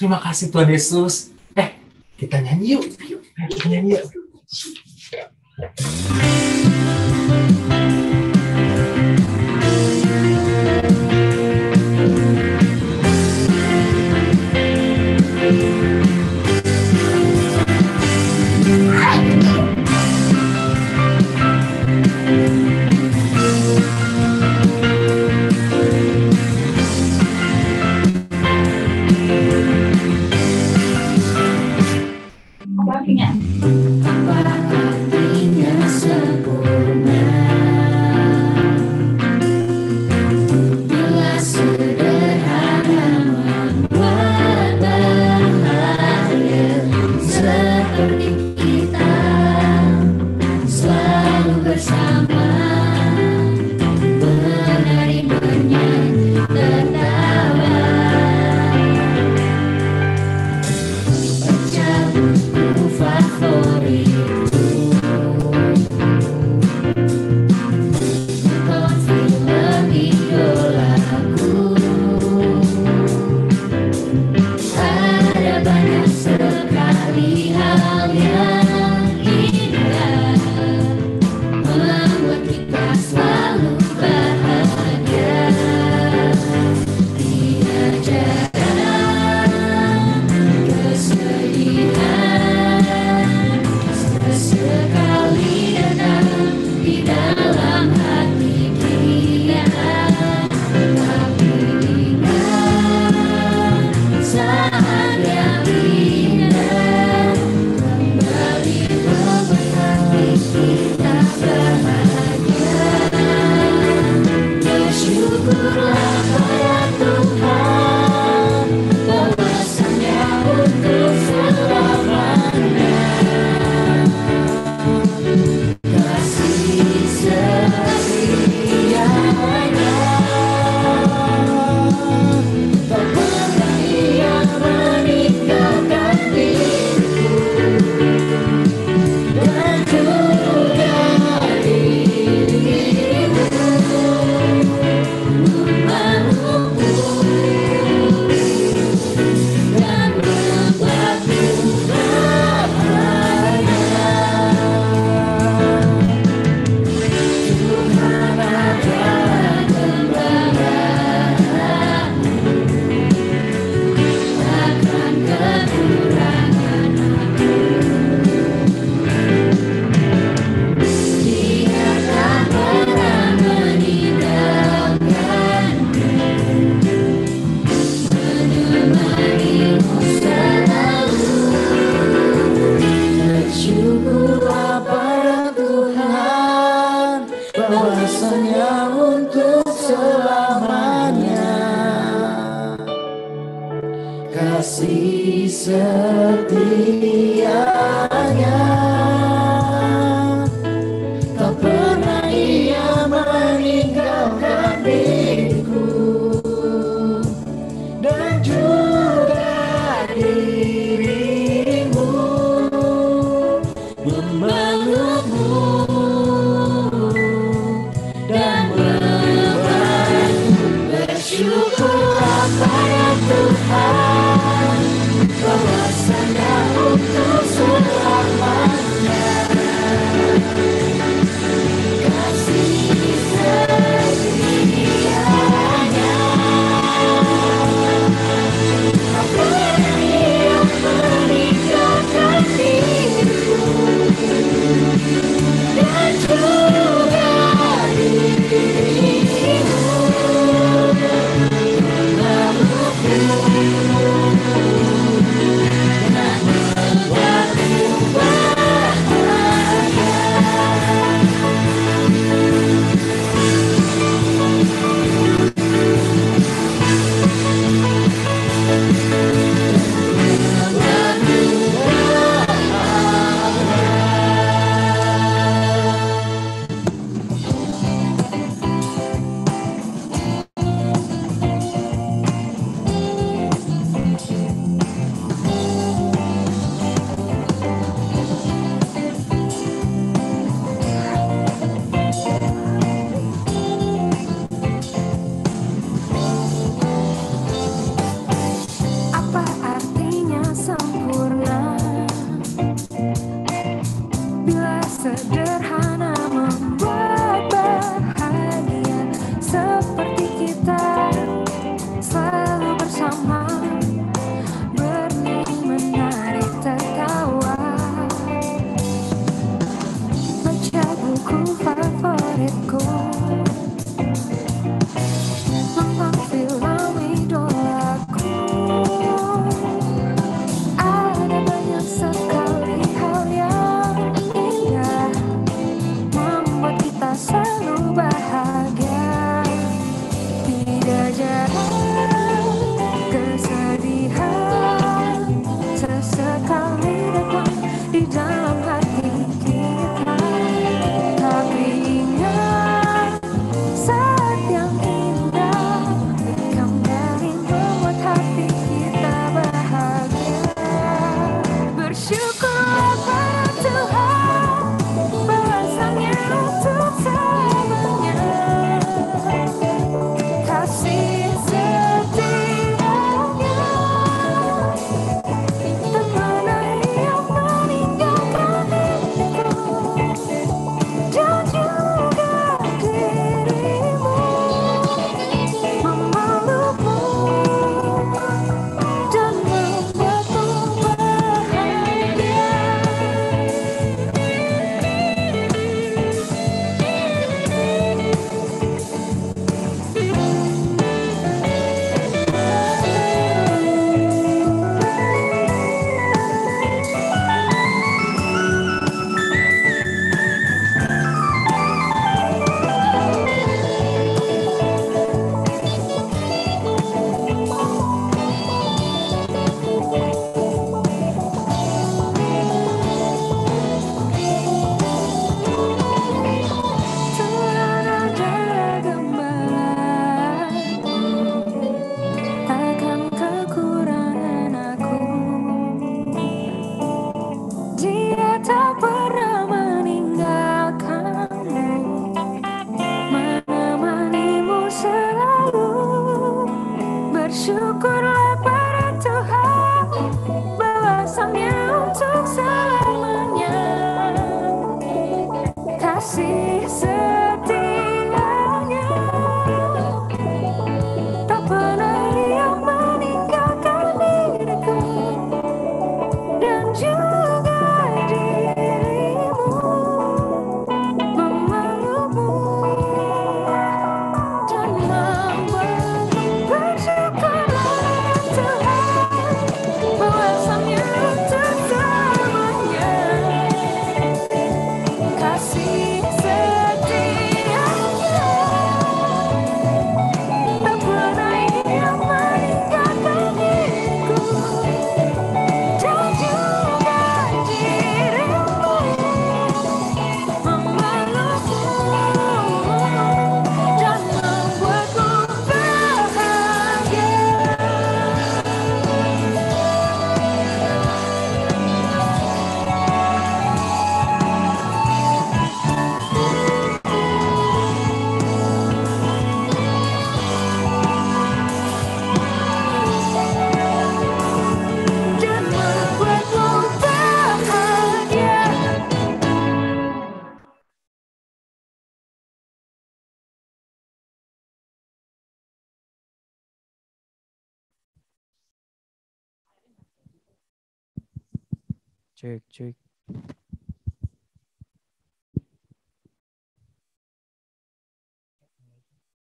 Terima kasih Tuhan Yesus.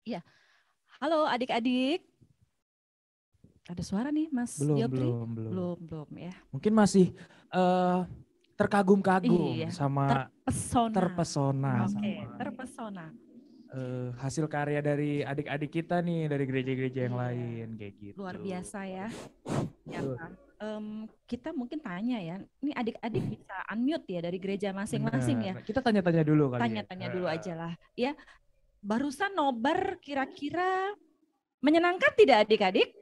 Iya. Halo adik-adik. Ada suara nih Mas Belum, Yopri? belum, belum. Belum, belum ya. Mungkin masih eh, terkagum-kagum Iya, sama terpesona. terpesona Oke, sama terpesona. eh, hasil karya dari adik-adik kita nih dari gereja-gereja yang Iya. lain kayak gitu. Luar biasa ya. Ya. Em, kita mungkin tanya ya, ini adik-adik bisa unmute ya dari gereja masing-masing ya. Kita tanya-tanya dulu kali ya. Tanya-tanya dulu aja lah. Ya, barusan nobar kira-kira menyenangkan tidak adik-adik?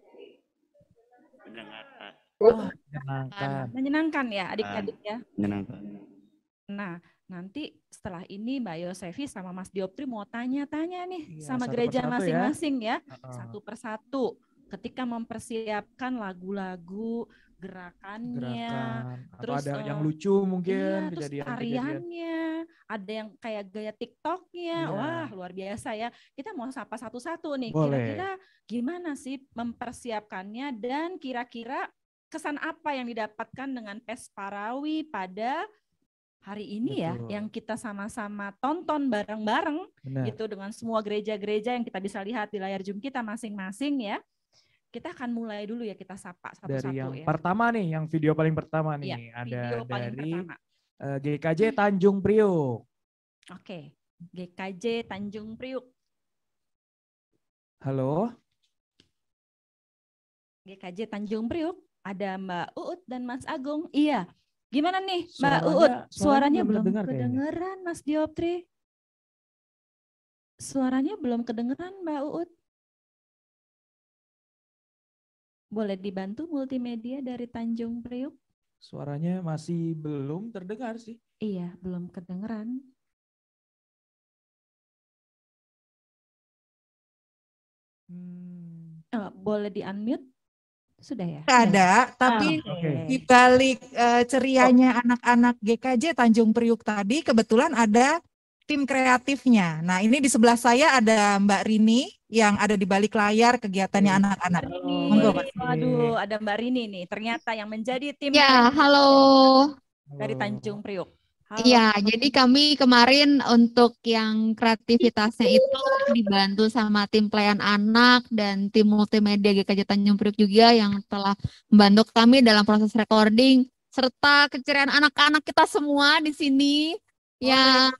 Oh, Menyenangkan. menyenangkan ya adik-adik ya. Menyenangkan. Nah, nanti setelah ini Mbak Yosefi sama Mas Dioptri mau tanya-tanya nih Iya, sama satu gereja ya. masing-masing ya, Heeh. satu persatu. Ketika mempersiapkan lagu-lagu, gerakannya, Gerakan atau terus ada yang eh, lucu mungkin iya, terus tariannya, ada yang kayak gaya TikToknya, Iya. wah luar biasa ya. Kita mau sapa satu-satu nih, kira-kira gimana sih mempersiapkannya dan kira-kira kesan apa yang didapatkan dengan Pes Parawi pada hari ini ya, Betul. yang kita sama-sama tonton bareng-bareng gitu dengan semua gereja-gereja yang kita bisa lihat di layar Zoom kita masing-masing ya. Kita akan mulai dulu ya kita sapa satu-satu Dari yang ya. pertama nih, yang video paling pertama Iya, nih ada video paling dari pertama. eh, GKJ Tanjung Priok. Oke, GKJ Tanjung Priuk. Halo. GKJ Tanjung Priuk, ada Mbak Uut dan Mas Agung. Iya. Gimana nih Mbak Suaranya- Uut? suaranya Suaranya belum kayaknya. kedengeran Mas Dioptri. Suaranya belum kedengeran Mbak Uut. Boleh dibantu multimedia dari Tanjung Priuk? Suaranya masih belum terdengar sih. Iya, belum kedengeran. Eh, boleh di-unmute? Sudah ya? ada, Sudah. tapi Ah, oke. di balik eh, cerianya anak-anak GKJ Tanjung Priuk tadi kebetulan ada tim kreatifnya. Nah, ini di sebelah saya ada Mbak Rini yang ada di balik layar kegiatannya anak-anak. Monggo. Waduh, ada Mbak Rini nih. Ternyata yang menjadi tim Ya, halo. dari Tanjung Priuk. Halo. Iya, jadi kami kemarin untuk yang kreativitasnya itu dibantu sama tim pelayan anak dan tim multimedia GKJ Tanjung Priok juga yang telah membantu kami dalam proses recording serta keceriaan anak-anak kita semua di sini yang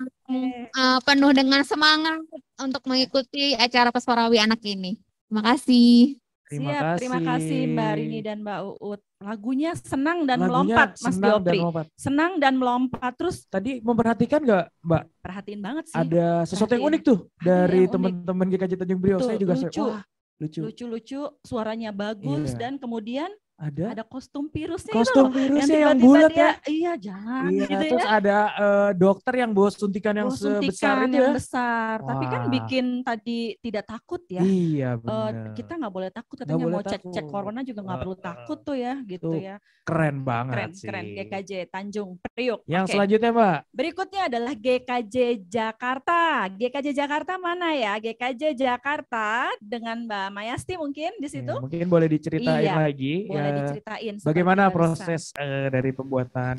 uh, penuh dengan semangat untuk mengikuti acara Peswarawi anak ini. Terima kasih. Terima Siap, terima kasih Mbak Rini dan Mbak Uut. Lagunya senang dan Lagunya melompat, Mas senang dan Diopri. melompat. Senang dan melompat. Terus Tadi memperhatikan nggak, Mbak? perhatiin banget sih. Ada sesuatu yang Perhatiin. unik tuh dari yang unik. teman-teman GKJ Tanjung Priok. Betul, Saya juga saya, lucu. wah lucu. Lucu-lucu, suaranya bagus Iya. dan kemudian Ada ada kostum virusnya Kostum itu loh, virusnya yang tiba-tiba bulat ya. Iya, jangan Iya, gitu terus ya. ada eh, dokter yang bawa suntikan yang Oh, sebesar suntikan itu yang ya. besar, tapi kan Wah. bikin tadi tidak takut ya. Iya, Eh, benar. kita nggak boleh takut katanya boleh mau cek cek corona juga nggak perlu takut tuh ya gitu Tuh, ya. Keren banget Keren sih. keren GKJ Tanjung Priuk. Yang Oke. selanjutnya, Mbak. Berikutnya adalah GKJ Jakarta. GKJ Jakarta mana ya? GKJ Jakarta dengan Mbak Mayasti mungkin di situ. Ya, mungkin boleh diceritain Iya, lagi. boleh ya, diceritain seperti Bagaimana barusan. proses eh, dari pembuatan?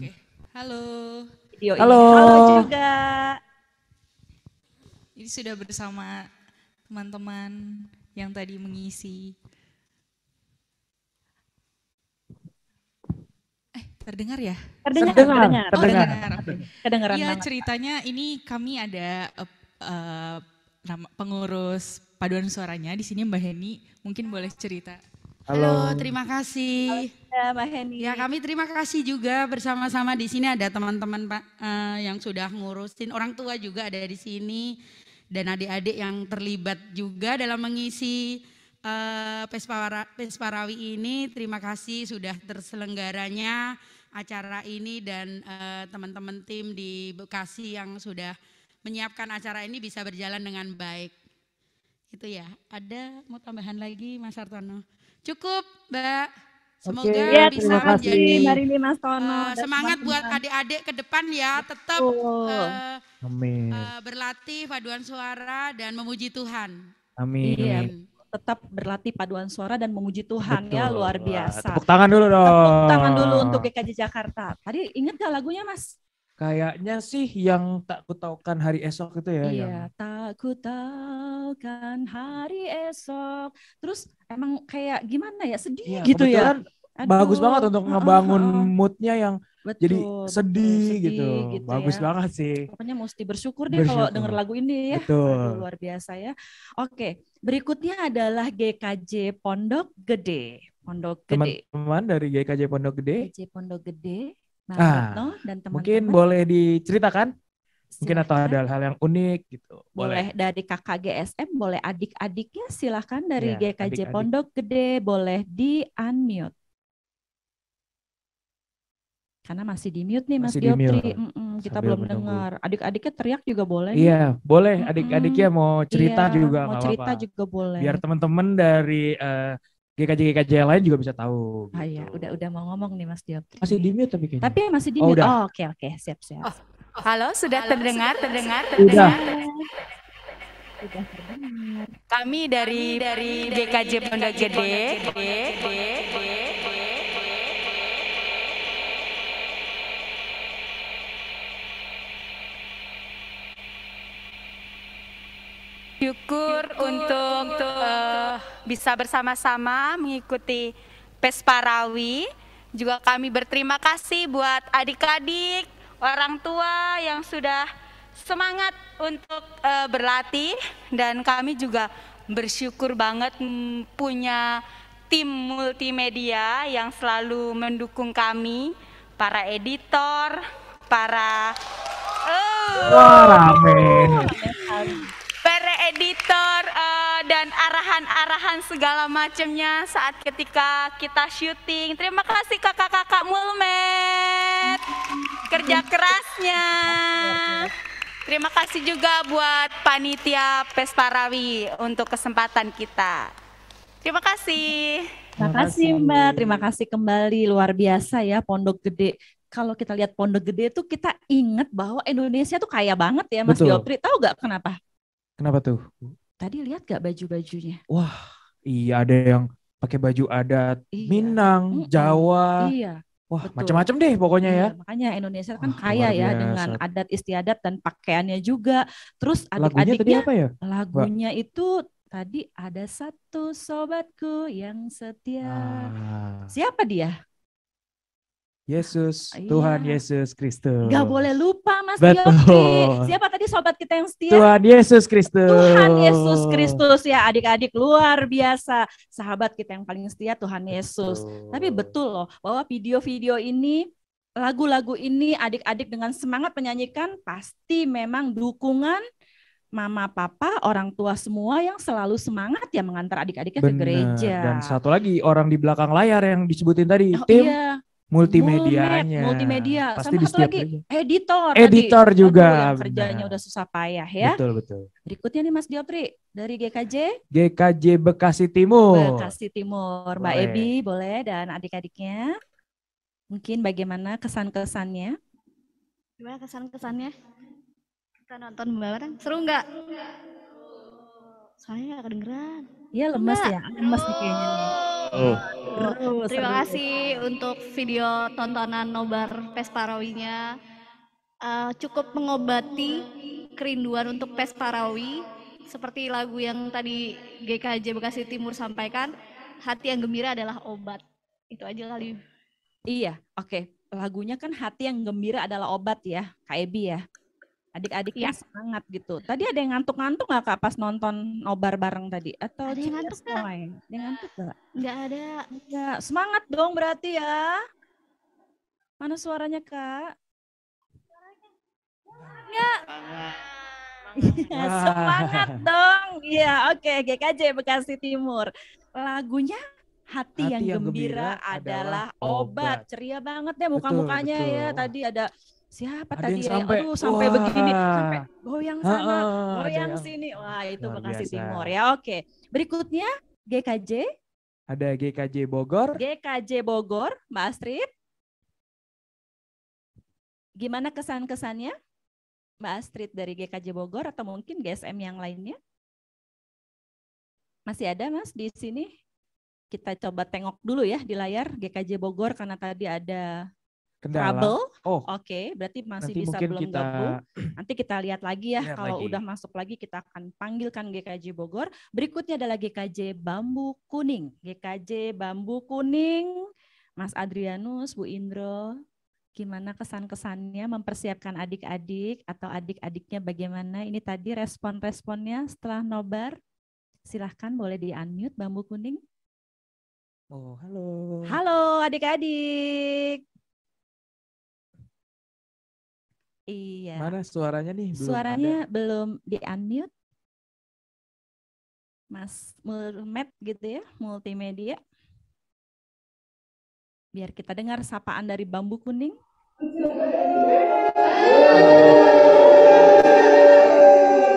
Halo. Video ini. Halo. Halo juga. Ini sudah bersama teman-teman yang tadi mengisi. Eh, terdengar ya? Terdengar, Terdengar, terdengar, terdengar. Kedengeran Iya, ceritanya ini kami ada eh, eh, nama pengurus paduan suaranya di sini Mbak Heni, mungkin boleh cerita. Halo. terima kasih. Ya, Mbak Heni. Ya, kami terima kasih juga bersama-sama di sini ada teman-teman Pak eh, yang sudah ngurusin, orang tua juga ada di sini dan adik-adik yang terlibat juga dalam mengisi eh, Pespara- Pesparawi ini. Terima kasih sudah terselenggaranya acara ini dan eh, teman-teman tim di Bekasi yang sudah menyiapkan acara ini bisa berjalan dengan baik. Itu ya. Ada mau tambahan lagi Mas Hartono? Cukup, Mbak. Semoga Ya, bisa kasih menjadi Mbak Rini Mas Tono eh, dan semangat buat adik-adik ke depan ya, tetap eh, Amin. eh, berlatih paduan suara dan memuji Tuhan. Amin. Iya. tetap berlatih paduan suara dan memuji Tuhan ya Betul. luar Wah, biasa. Tepuk tangan dulu dong. Tepuk tangan dulu untuk GKJ Jakarta. Tadi inget gak lagunya Mas? Kayaknya sih yang tak kutaukan hari esok itu ya. Iya, Yang... tak ku tahu kan hari esok. Terus emang kayak gimana ya sedih Iya, gitu ya. kebetulan bagus Aduh, banget untuk ngebangun heeh. moodnya yang jadi Betul, sedih, betul, gitu. gitu Bagus ya. banget sih. Pokoknya mesti bersyukur deh kalau denger lagu ini ya. Betul. Aduh, luar biasa ya. Oke, berikutnya adalah GKJ Pondok Gede. Pondok Gede. Teman-teman dari GKJ Pondok Gede, GKJ Pondok Gede. Bang Ah, Retno dan teman-teman. mungkin boleh diceritakan? Mungkin atau Silahkan. ada hal yang unik gitu. boleh dari kakak GSM, boleh adik-adiknya silahkan dari Iya, GKJ adik-adik. Pondok Gede boleh di unmute. Karena masih di mute nih Mas Dioptri. mute. Mm-mm, kita Sambil belum dengar. Adik-adiknya teriak juga boleh. nih. Iya, boleh adik-adiknya mau cerita Iya, juga mau cerita apa-apa. juga boleh. Biar teman-teman dari eh, GKJ GKJ yang lain juga bisa tahu. Ah iya, udah udah mau ngomong nih Mas Dioptri. Masih di mute tapi kayaknya. Tapi masih di Oh, mute. Oh, oke oke, siap siap. Halo, sudah terdengar, terdengar, Udah. terdengar. Sudah terdengar. Kami dari dari GKJ Pondok Gede. Syukur untuk eh, bisa bersama-sama mengikuti Pesparawi. Juga kami berterima kasih buat adik-adik, orang tua yang sudah semangat untuk eh, berlatih dan kami juga bersyukur banget punya tim multimedia yang selalu mendukung kami, para editor, para Oh. Rame. Para editor eh, dan arahan-arahan segala macamnya saat ketika kita syuting. Terima kasih kakak-kakak Mulmet kerja kerasnya. Terima kasih juga buat panitia Pesparawi untuk kesempatan kita. Terima kasih. Terima kasih Mbak, terima kasih kembali luar biasa ya Pondok Gede. Kalau kita lihat Pondok Gede tuh kita ingat bahwa Indonesia tuh kaya banget ya Mas Betul. Dioptri. Tahu gak kenapa? Kenapa tuh? Tadi lihat gak baju-bajunya? Wah, iya ada yang pakai baju adat Minang, Jawa. Iya. Wah, macam-macam deh pokoknya ya. Iya, makanya Indonesia kan Wah, kaya ya dengan adat istiadat dan pakaiannya juga. Terus Lagunya adik-adiknya apa ya? lagunya itu tadi ada satu sobatku yang setia. Ah. Siapa dia? Yesus, Iya. Tuhan Yesus Kristus. Gak boleh lupa Mas Betul. Dioptri. Siapa tadi sobat kita yang setia? Tuhan Yesus Kristus. Tuhan Yesus Kristus ya adik-adik luar biasa. Sahabat kita yang paling setia Tuhan Yesus. Tapi betul loh bahwa video-video ini lagu-lagu ini adik-adik dengan semangat menyanyikan pasti memang dukungan mama papa orang tua semua yang selalu semangat ya mengantar adik-adiknya ke gereja. Dan satu lagi orang di belakang layar yang disebutin tadi, Oh, tim iya. Multimedianya. Multimedia. Pasti Sama di satu lagi gereja. editor. Editor tadi. juga, Aduh, yang kerjanya benar. udah susah payah ya. Betul betul. Berikutnya nih Mas Dioptri dari GKJ GKJ Bekasi Timur. Bekasi Timur. Mbak Boleh. Ebi boleh dan adik-adiknya. Mungkin bagaimana kesan-kesannya? Gimana kesan-kesannya? Kita nonton bareng, seru nggak? Soalnya nggak kedengeran. Iya lemes ya, lemes nih kayaknya nih. Oh. Seru, Terima seru. kasih untuk video tontonan nobar Pesparawinya. Eh, cukup mengobati kerinduan untuk Pesparawi. Seperti lagu yang tadi GKJ Bekasi Timur sampaikan, hati yang gembira adalah obat. Itu aja kali. Iya, oke. Lagunya kan hati yang gembira adalah obat ya, Kak Ebi ya. Adik-adiknya Iya. semangat gitu. Tadi ada yang ngantuk-ngantuk nggak Kak pas nonton nobar bareng tadi? Atau Ada yang ngantuk semua ya? Ada yang ngantuk nggak? Nggak ada. Ya, semangat dong berarti ya. Mana suaranya Kak? Enggak. Iya, Wah. semangat dong. Iya, oke GKJ Bekasi Timur. Lagunya Hati, Hati yang, yang gembira, gembira adalah obat. obat. Ceria banget deh muka-mukanya ya. Tadi ada siapa Ada tadi yang ya? sampai, Aduh, sampai wah. begini, sampai goyang sana, Ha-ha, ada goyang yang- sini. Wah, itu Bekasi biasa. Timur ya. Oke. Berikutnya GKJ, Ada GKJ Bogor. GKJ Bogor, Mbak Astrid. Gimana kesan-kesannya? Mbak Astrid dari GKJ Bogor atau mungkin GSM yang lainnya? Masih ada Mas di sini? Kita coba tengok dulu ya di layar GKJ Bogor karena tadi ada Kendala. trouble. Oh. Oke, berarti masih Nanti bisa belum kita- gabung. Nanti kita lihat lagi ya. Lihat Kalau lagi. udah masuk lagi kita akan panggilkan GKJ Bogor. Berikutnya adalah GKJ Bambu Kuning. GKJ Bambu Kuning. Mas Adrianus, Bu Indro, gimana kesan-kesannya mempersiapkan adik-adik atau adik-adiknya bagaimana? Ini tadi respon-responnya setelah nobar. Silahkan boleh di-unmute Bambu Kuning. Oh, halo. Halo adik-adik. Iya. Mana suaranya nih? Belum Suaranya ada. belum di-unmute. Mas Mulmet gitu ya, multimedia. Biar kita dengar sapaan dari bambu kuning.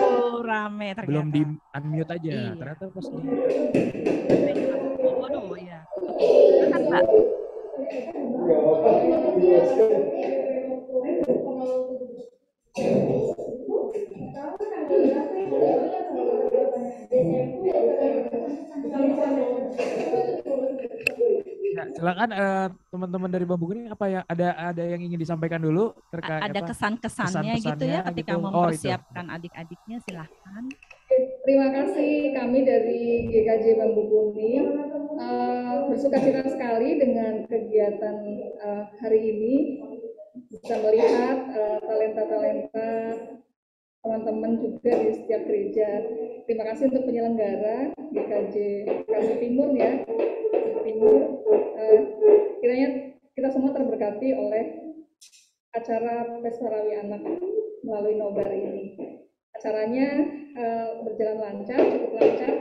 Oh, rame ternyata. Belum di unmute aja. Iya. Ternyata pas di Waduh, ya. Silakan, Mbak. Ya, silakan eh, teman-teman dari Bambu Kuning apa ya ada ada yang ingin disampaikan dulu terkait Ada kesan-kesannya gitu ya ketika gitu. Oh, mempersiapkan adik-adiknya silahkan. Terima kasih kami dari GKJ Bambu Kuning eh, bersuka cita sekali dengan kegiatan eh, hari ini bisa melihat eh, talenta-talenta teman-teman juga di setiap gereja. Terima kasih untuk penyelenggara GKJ Kasih Timur ya, Timur. Eh, kiranya kita semua terberkati oleh acara Pestarawi Anak melalui nobar ini. Acaranya eh, berjalan lancar, cukup lancar.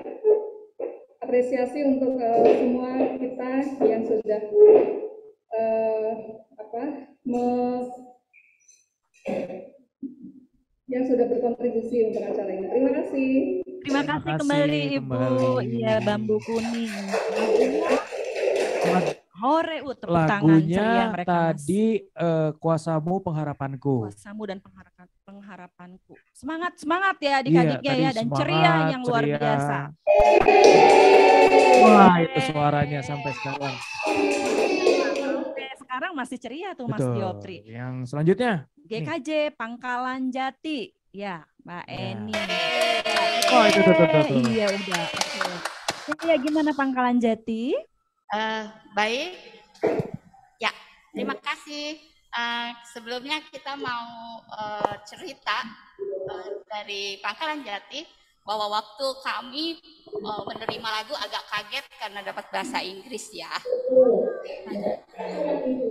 Apresiasi untuk eh, semua kita yang sudah eh, apa me- yang sudah berkontribusi untuk acara ini. Terima kasih. Terima kasih kembali Ibu. Iya, bambu kuning. Hore, uh, tepuk tangan ceria Lagunya mereka tadi eh, Kuasamu Pengharapanku. Kuasamu dan pengharapan pengharapanku. Semangat, semangat ya Iya, adik-adiknya tadi ya dan ceria semangat, yang luar ceria. biasa. Wah, itu suaranya sampai sekarang. Sekarang masih ceria tuh Mas Betul. Diopri. Yang selanjutnya GKJ Pangkalan Jati. Ya, Mbak Eni. Oh, itu tuh, tuh, tuh, tuh. Iya, udah. Oke. Ya, gimana Pangkalan Jati? Eh, baik. Ya, terima kasih. Eh, sebelumnya kita mau eh, cerita eh, dari Pangkalan Jati bahwa waktu kami eh, menerima lagu agak kaget karena dapat bahasa Inggris ya.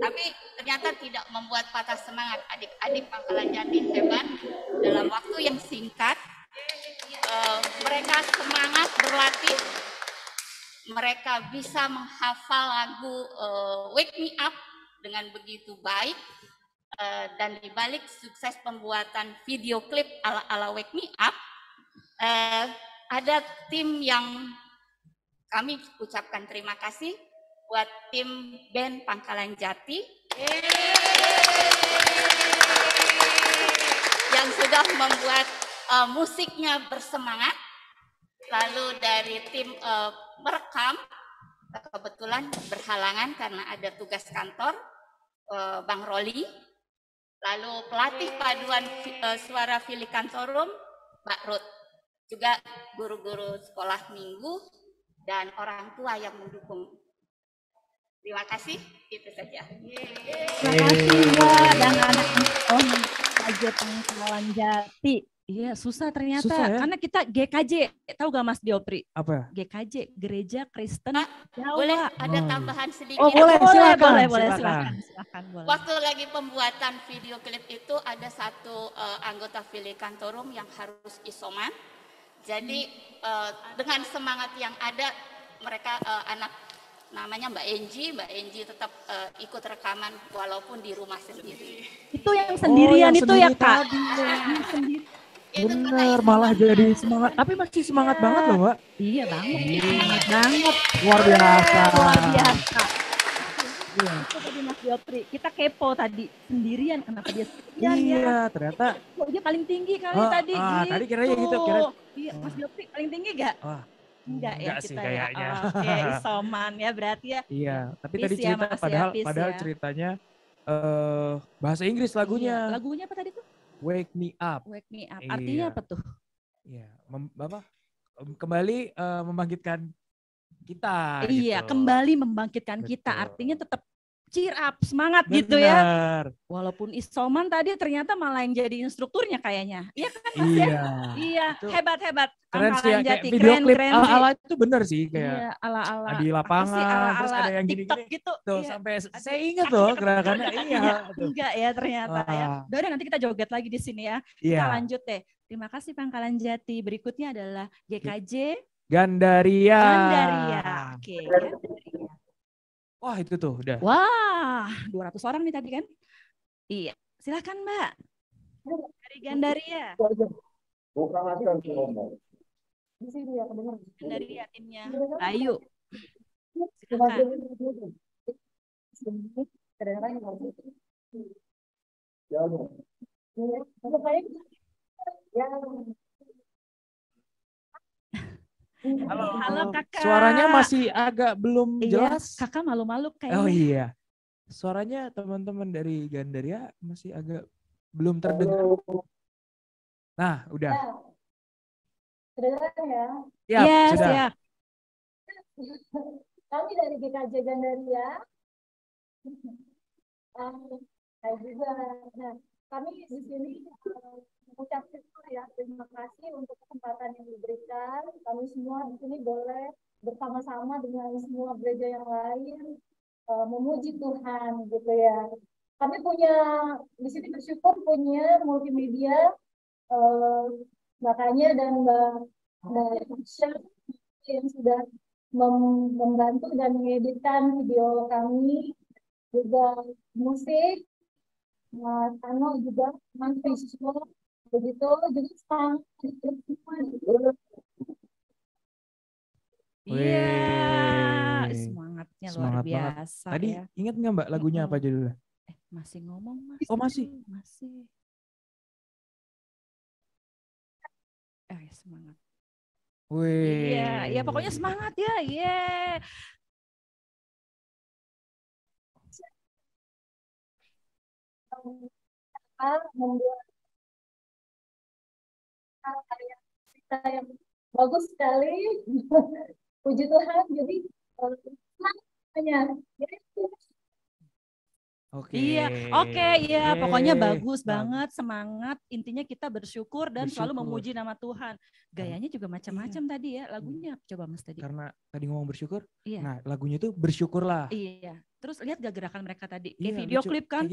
Tapi ternyata tidak membuat patah semangat adik-adik Pangkalan Jati hebat. Dalam waktu yang singkat. eh, mereka semangat berlatih. Mereka bisa menghafal lagu eh, Wake Me Up dengan begitu baik. Eh, dan dibalik sukses pembuatan video klip ala-ala Wake Me Up eh, ada tim yang kami ucapkan terima kasih buat tim band Pangkalan Jati. Yang sudah membuat eh, musiknya bersemangat. Lalu dari tim eh, merekam kebetulan berhalangan karena ada tugas kantor eh, Bang Roli. Lalu pelatih paduan eh, suara Filikantorum Mbak Ruth. Juga guru-guru sekolah minggu dan orang tua yang mendukung terima kasih itu saja Terima kasih Mbak dan anak-anak oh, GKJ Pangkalan Jati. Iya, susah ternyata. Susah ya? Karena kita GKJ, tahu gak Mas Diopri? Apa? GKJ, Gereja Kristen Jawa. boleh ada tambahan sedikit Oh, boleh, boleh silakan, boleh boleh, silakan. silakan, silakan, boleh. Waktu lagi pembuatan video klip itu ada satu eh, anggota Filikantorum yang harus isoman. Jadi eh, dengan semangat yang ada mereka eh, anak namanya Mbak Enji, Mbak Enji tetap eh, ikut rekaman walaupun di rumah sendiri. Itu yang sendirian yang itu ya, sendiri Kak. tadi. Yang sendiri. Bener, malah jadi semangat. Tapi masih semangat banget loh, Mbak. Iya banget, semangat banget. Luar biasa. Luar biasa. Iya. Itu tadi Mas Diopri, kita kepo tadi sendirian kenapa dia sendirian ya? Iya, ternyata Kok dia paling tinggi kali Oh, tadi ah, tadi kiranya gitu, kira- Iya, Mas Diopri paling tinggi gak? Wah, Enggak ya sih kita kayaknya. ya. Oke, isoman ya berarti ya. Iya, tapi Peace tadi ya, cerita ya, padahal peace padahal ya. ceritanya eh bahasa Inggris lagunya. Iya, Lagunya apa tadi tuh? Wake Me Up. Wake Me Up. Artinya Iya. apa tuh? Iya, mem- apa? Em, Kembali eh, membangkitkan kita. iya, gitu. kembali membangkitkan kita. Betul. Artinya tetap cheer up, semangat gitu ya. Benar. Walaupun isoman tadi ternyata malah yang jadi instrukturnya kayaknya. Iya kan Mas ya? Iya. Iya, hebat hebat. Keren sih ya, kayak Jati, video keren, klip ala-ala itu bener sih kayak Iya, ala-ala. di lapangan terus ada yang TikTok gini-gini. gitu. Tuh Iya. sampai saya ingat tuh gerakannya iya. tuh. Enggak ya ternyata ya. Wah. Udah, udah nanti kita joget lagi di sini ya. Kita Iya. lanjut deh. Terima kasih Pangkalan Jati. Berikutnya adalah GKJ Gandaria. Gandaria. Oke, Gandaria. Wah, itu tuh udah. Wah, 200 orang nih tadi kan? Iya. Silakan Mbak. Dari Gandaria. Di sini ya, kedengeran. Gandaria timnya. Ayo. Silakan. Halo. Halo kakak. Suaranya masih agak belum Iya, jelas. kakak malu-malu kayaknya. Oh iya. Suaranya teman-teman dari Gandaria masih agak belum terdengar. Nah, udah. Kedengeran ya? Siap, Iya, sudah. siap. Kami dari GKJ Gandaria. Um, saya juga. Nah, kami di sini uh, mengucap syukur ya, terima kasih untuk kesempatan yang diberikan. Kami semua di sini boleh bersama-sama dengan semua gereja yang lain uh, memuji Tuhan gitu ya. Kami punya di sini bersyukur punya multimedia uh, makanya dan Mbak Mbak yang sudah mem- membantu dan mengeditkan video kami juga musik Mas Ano juga Mas visual begitu juga sang Iya, semangatnya luar Semangat banget. biasa Tadi ya. ingat nggak Mbak lagunya apa judulnya? Masih ngomong Mas. Oh, masih? Masih. Eh, semangat. Wih. Iya, ya pokoknya semangat ya. Iya. apa membuat karya kita yang bagus sekali puji Tuhan jadi eh, semangatnya jadi Oke. Iya, oke, iya, pokoknya Yeay. bagus banget, semangat. Intinya kita bersyukur dan selalu Bersyukur. memuji nama Tuhan. Gayanya juga macam-macam tadi ya, lagunya coba Mas tadi. Karena tadi ngomong bersyukur. Iya. Nah, lagunya tuh bersyukurlah. Iya. Terus lihat gak gerakan mereka tadi? Kayak Iya, video lucu. klip kan?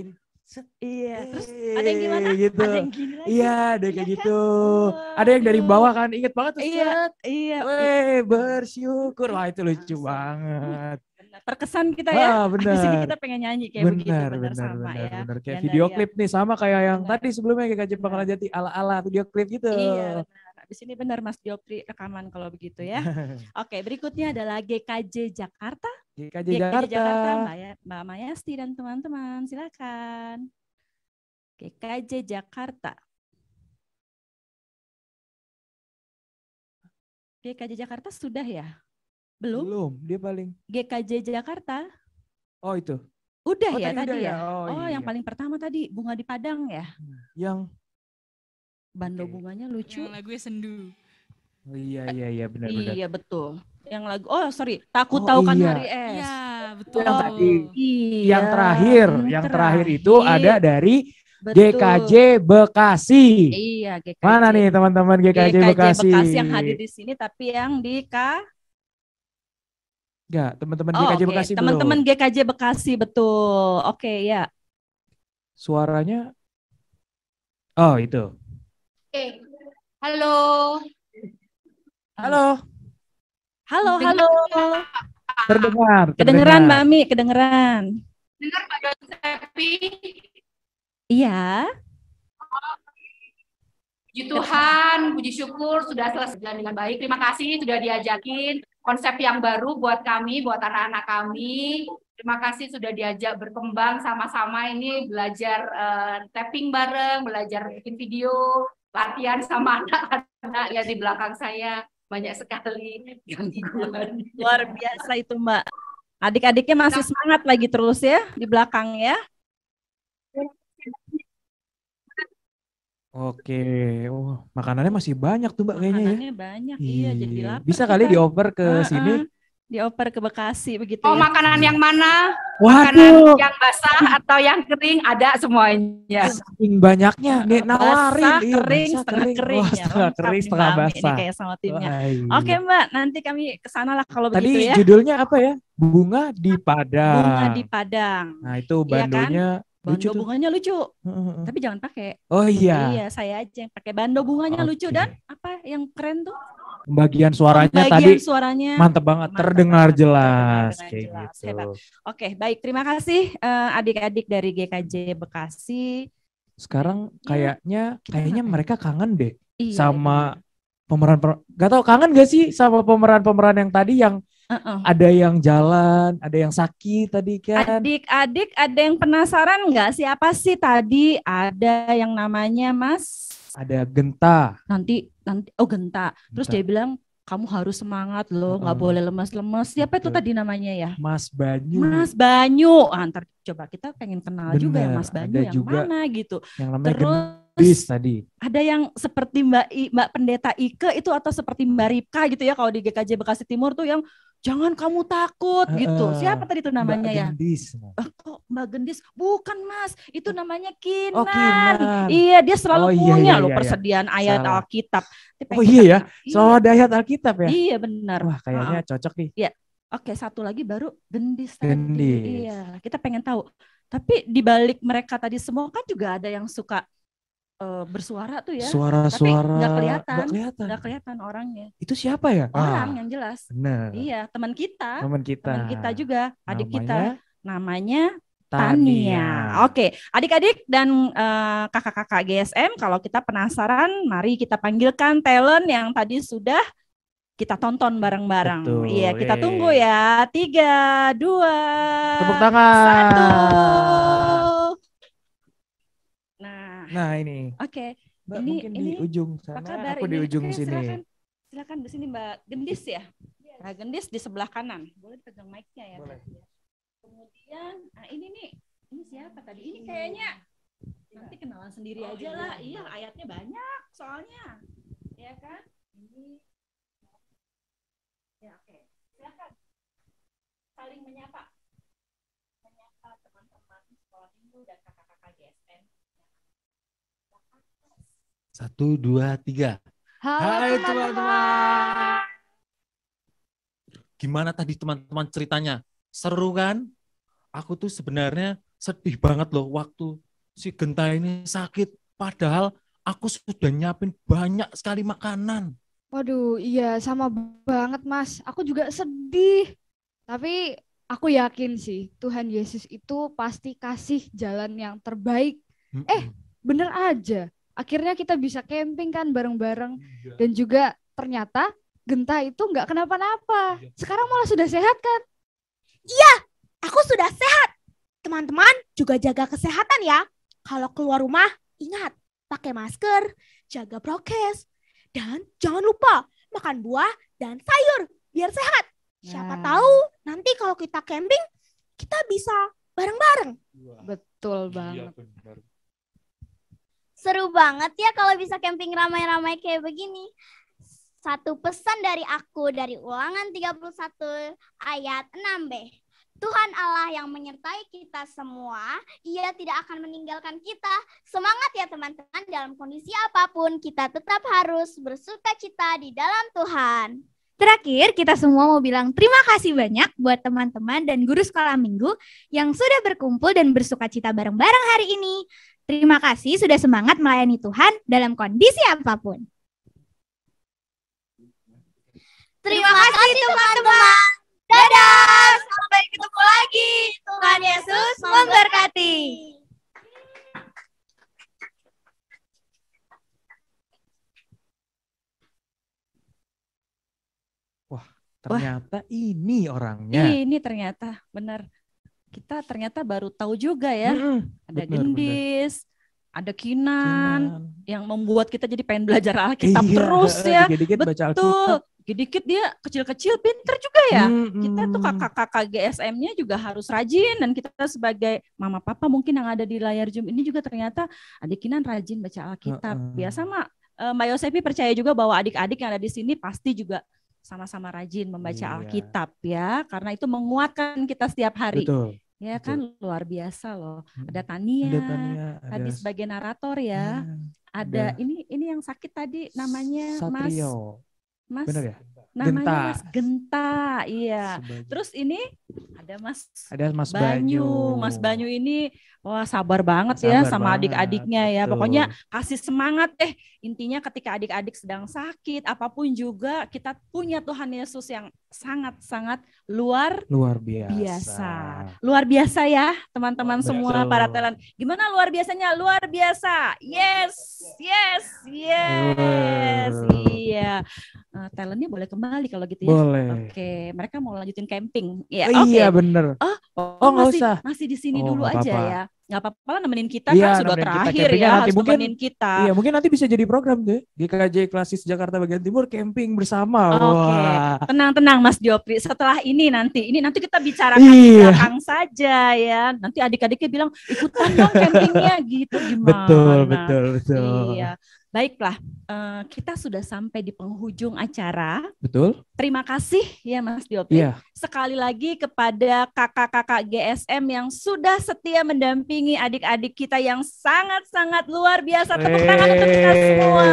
Iya. Terus ada yang gimana? Eh, gitu. Ada yang gini lagi. Iya, ada yang kayak gitu. Ada yang dari bawah kan, inget banget tuh. Iya, set. iya. Weh, bersyukur. Wah, itu lucu banget. Terkesan kita ya. Ah, Di sini kita pengen nyanyi kayak begitu, benar, benar benar, sama benar, ya. benar. Kayak Dan video dari- klip nih sama kayak yang tadi sebelumnya kayak Kaji Pangkalan Jati ala-ala video klip gitu. Iya, benar. Di sini benar Mas Diopri rekaman kalau begitu ya. Oke, berikutnya adalah GKJ Jakarta. GKJ Jakarta. Mbak, ya, Mbak Mayasti dan teman-teman, silakan. GKJ Jakarta. GKJ Jakarta sudah ya? Belum? Belum, dia paling. GKJ Jakarta Oh, itu. udah Oh, ya tadi tadi udah ya? ya? Oh, Oh, yang iya. paling pertama tadi bunga di Padang ya? Yang Bando bunganya lucu. Yang lagunya sendu. Oh, iya iya iya benar benar. Iya betul. Yang lagu oh sorry, takut Oh, tahu kan iya. hari es. Iya, betul. Yang tadi. Iya. Yang terakhir, yang terakhir itu ada dari Betul. GKJ Bekasi. Iya, GKJ. Mana nih teman-teman GKJ, Bekasi? yang hadir di sini tapi yang di K Enggak, teman-teman Oh, GKJ oke. Bekasi Teman-teman. GKJ Bekasi betul. Oke, ya. Suaranya Oh, itu. Oke. Halo. Halo. Halo, halo. Terdengar. Kedengeran Mbak. Ami, kedengeran. Dengar Pak Don Sepi. Iya. Puji Tuhan, puji syukur sudah selesai berjalan dengan baik. Terima kasih sudah diajakin konsep yang baru buat kami, buat anak-anak kami. Terima kasih sudah diajak berkembang sama-sama ini belajar eh, tapping bareng, belajar bikin video, latihan sama anak-anak ya di belakang saya. Banyak sekali gangguan. Luar biasa itu Mbak. Adik-adiknya masih semangat lagi terus ya di belakang ya. Oke, oh, makanannya masih banyak tuh Mbak kayaknya ya. Makanannya banyak, iya jadi Iya. lapar Bisa kali kita. dioper ke Heeh, sini. Dioper ke Bekasi begitu Oh, ya. makanan yang mana? Waduh. Makanan yang basah atau yang kering ada semuanya. Saking banyaknya nih nawarin basah, iya, kering, basah, setengah kering, Wah, ya. setengah kering, setengah basah. Ini kayak sama timnya. Wah, iya. Oke Mbak, nanti kami ke sana lah kalau Tadi begitu ya. judulnya apa ya? Bunga di Padang. Bunga di Padang. Nah, itu Iya kan? bandonya lucu Bando tuh. bunganya lucu. Tapi jangan pakai. Oh iya. Iya, saya aja yang pakai bando bunganya lucu Oke. dan apa yang keren tuh? Pembagian suaranya Pembagian tadi suaranya mantep banget, terdengar jelas kayak jelas, gitu. hebat. Oke, baik. Terima kasih eh, adik-adik dari GKJ Bekasi. Sekarang kayaknya kayaknya mereka kangen deh Iya, sama pemeran gak tau kangen gak sih sama pemeran-pemeran yang tadi yang ada yang jalan, ada yang sakit tadi kan. Adik-adik ada yang penasaran nggak siapa sih tadi ada yang namanya Mas Ada Genta. nanti nanti oh Genta. Terus Genta. dia bilang kamu harus semangat loh, nggak Heeh. boleh lemas-lemas. Siapa itu tadi namanya ya? Mas Banyu. Mas Banyu. Ah, ntar coba kita pengen kenal juga ya Bener, Mas Banyu ada yang juga mana gitu. Yang namanya Terus Gendis tadi. ada yang seperti Mbak I, Mbak Pendeta Ike itu atau seperti Mbak Ripka gitu ya kalau di GKJ Bekasi Timur tuh yang jangan kamu takut gitu. Siapa tadi tuh namanya Mbak ya? Gendis. Ah, kok Mbak Gendis? Bukan Mas, itu namanya Kinan. Oh, Kinan. Iya, dia selalu Oh, iya, punya iya, loh iya, iya. persediaan ayat Salah. Alkitab. Oh iya ya, kita- selalu ada ayat Alkitab ya. Iya benar. Wah kayaknya Heeh. cocok nih. Iya. Oke, satu lagi baru gendis tadi. Gendis. Iya, kita pengen tahu. Tapi di balik mereka tadi semua kan juga ada yang suka eh, bersuara tuh ya. Suara-suara Tapi nggak kelihatan. nggak kelihatan. Nggak kelihatan orangnya. Itu siapa ya? Orang Ah, yang jelas. bener. Iya, teman kita. Teman kita. Teman kita juga, adik Namanya kita. Namanya Tania. Tania. Oke, adik-adik dan eh, kakak-kakak GSM, kalau kita penasaran, mari kita panggilkan talent yang tadi sudah kita tonton bareng-bareng. Iya, kita yeay. tunggu ya. Tiga, dua, Tepuk tangan. satu. Nah, Nah ini. oke. Mbak, ini mungkin ini di ujung sana, apa kabar? aku di Ini- ujung oke, sini. Silakan, silakan di sini Mbak Gendis ya. Mbak Gendis di sebelah kanan. Boleh pegang mic-nya ya. tadi ya. Kemudian, nah ini nih, ini siapa tadi? Ini kayaknya nanti kenalan sendiri aja lah. Iya, ayatnya banyak soalnya. Ya kan? Ini Ya, oke. Silakan. Saling menyapa. Menyapa teman-teman sekolah minggu dan kakak-kakak GSM. Satu, dua, tiga. Halo teman-teman. Gimana tadi teman-teman ceritanya? Seru kan? Aku tuh sebenarnya sedih banget loh waktu si Genta ini sakit. Padahal aku sudah nyiapin banyak sekali makanan. Waduh, iya sama banget Mas. Aku juga sedih. Tapi aku yakin sih Tuhan Yesus itu pasti kasih jalan yang terbaik. Eh, bener aja. Akhirnya kita bisa camping kan bareng-bareng. Dan juga ternyata Genta itu nggak kenapa-napa. Sekarang malah sudah sehat kan? Iya, aku sudah sehat. Teman-teman juga jaga kesehatan ya. Kalau keluar rumah, ingat pakai masker, jaga prokes, dan jangan lupa makan buah dan sayur biar sehat. Siapa Nah. tahu nanti kalau kita camping, kita bisa bareng-bareng. Betul banget. Seru banget ya kalau bisa camping ramai-ramai kayak begini. Satu pesan dari aku dari ulangan 31 ayat 6b. Tuhan Allah yang menyertai kita semua, ia tidak akan meninggalkan kita. Semangat ya teman-teman, dalam kondisi apa pun kita tetap harus bersuka cita di dalam Tuhan. Terakhir, kita semua mau bilang terima kasih banyak buat teman-teman dan guru sekolah minggu yang sudah berkumpul dan bersuka cita bareng-bareng hari ini. Terima kasih sudah semangat melayani Tuhan dalam kondisi apa pun. Terima kasih teman-teman. Dadah, sampai ketemu lagi. Tuhan Yesus memberkati. Ternyata ini orangnya. Ini ternyata benar. Kita ternyata baru tahu juga ya. Mm-mm, ada benar, gendis, ada kinan, yang membuat kita jadi pengen belajar Alkitab Iya, terus ya. dikit-dikit baca. Alkitab. dikit-dikit dia kecil-kecil pinter juga ya. Hmm, Kita tuh kakak-kakak GSM-nya juga harus rajin dan kita sebagai mama papa mungkin yang ada di layar Zoom ini juga ternyata adik Kinan rajin baca Alkitab. Biasa mah eh, Mbak Yosepi percaya juga bahwa adik-adik yang ada di sini pasti juga sama-sama rajin membaca Iya. Alkitab ya, karena itu menguatkan kita setiap hari. Betul. Ya kan luar biasa loh. Ada Tania, Ada Tania, tadi ada- sebagai narator ya. ada ada ini ini yang sakit tadi namanya Mas Satrio. Mas Bener ya? Namanya Genta. Mas Genta, iya. Terus ini ada Mas Ada Mas Banyu. Mas Banyu ini wah sabar banget ya Sabar sama banget, adik-adiknya ya. betul. Pokoknya kasih semangat deh. Intinya ketika adik-adik sedang sakit apa pun juga kita punya Tuhan Yesus yang sangat-sangat luar Luar biasa. biasa. Luar biasa ya, teman-teman semua para talent. Gimana luar biasanya? Luar biasa. Yes, yes, yes. Iya. Eh, talentnya boleh kembali kalau gitu ya. Boleh. Oke, mereka mau lanjutin camping. Ya, Oh, oke. iya, bener. Oh, Oh, nggak masih, usah. Masih di sini Oh, dulu nggak aja ya. Nggak apa-apa lah nemenin kita Iya, kan sudah kita terakhir campingnya ya. nanti Harus mungkin- nemenin kita. Iya, mungkin nanti bisa jadi program tuh. GKJ Klasis Jakarta bagian Timur camping bersama. Oke, Wah. tenang-tenang Mas Diopri. Setelah ini nanti, ini nanti kita bicarakan di Iya. belakang saja ya. Nanti adik-adiknya bilang ikutan dong campingnya gitu gimana? Betul, betul, betul. Iya, baiklah. eh, kita sudah sampai di penghujung acara. Betul? Terima kasih ya Mas Diopri. Iya. Sekali lagi kepada kakak-kakak GSM yang sudah setia mendampingi adik-adik kita yang sangat-sangat luar biasa. Tepuk tangan untuk kita semua.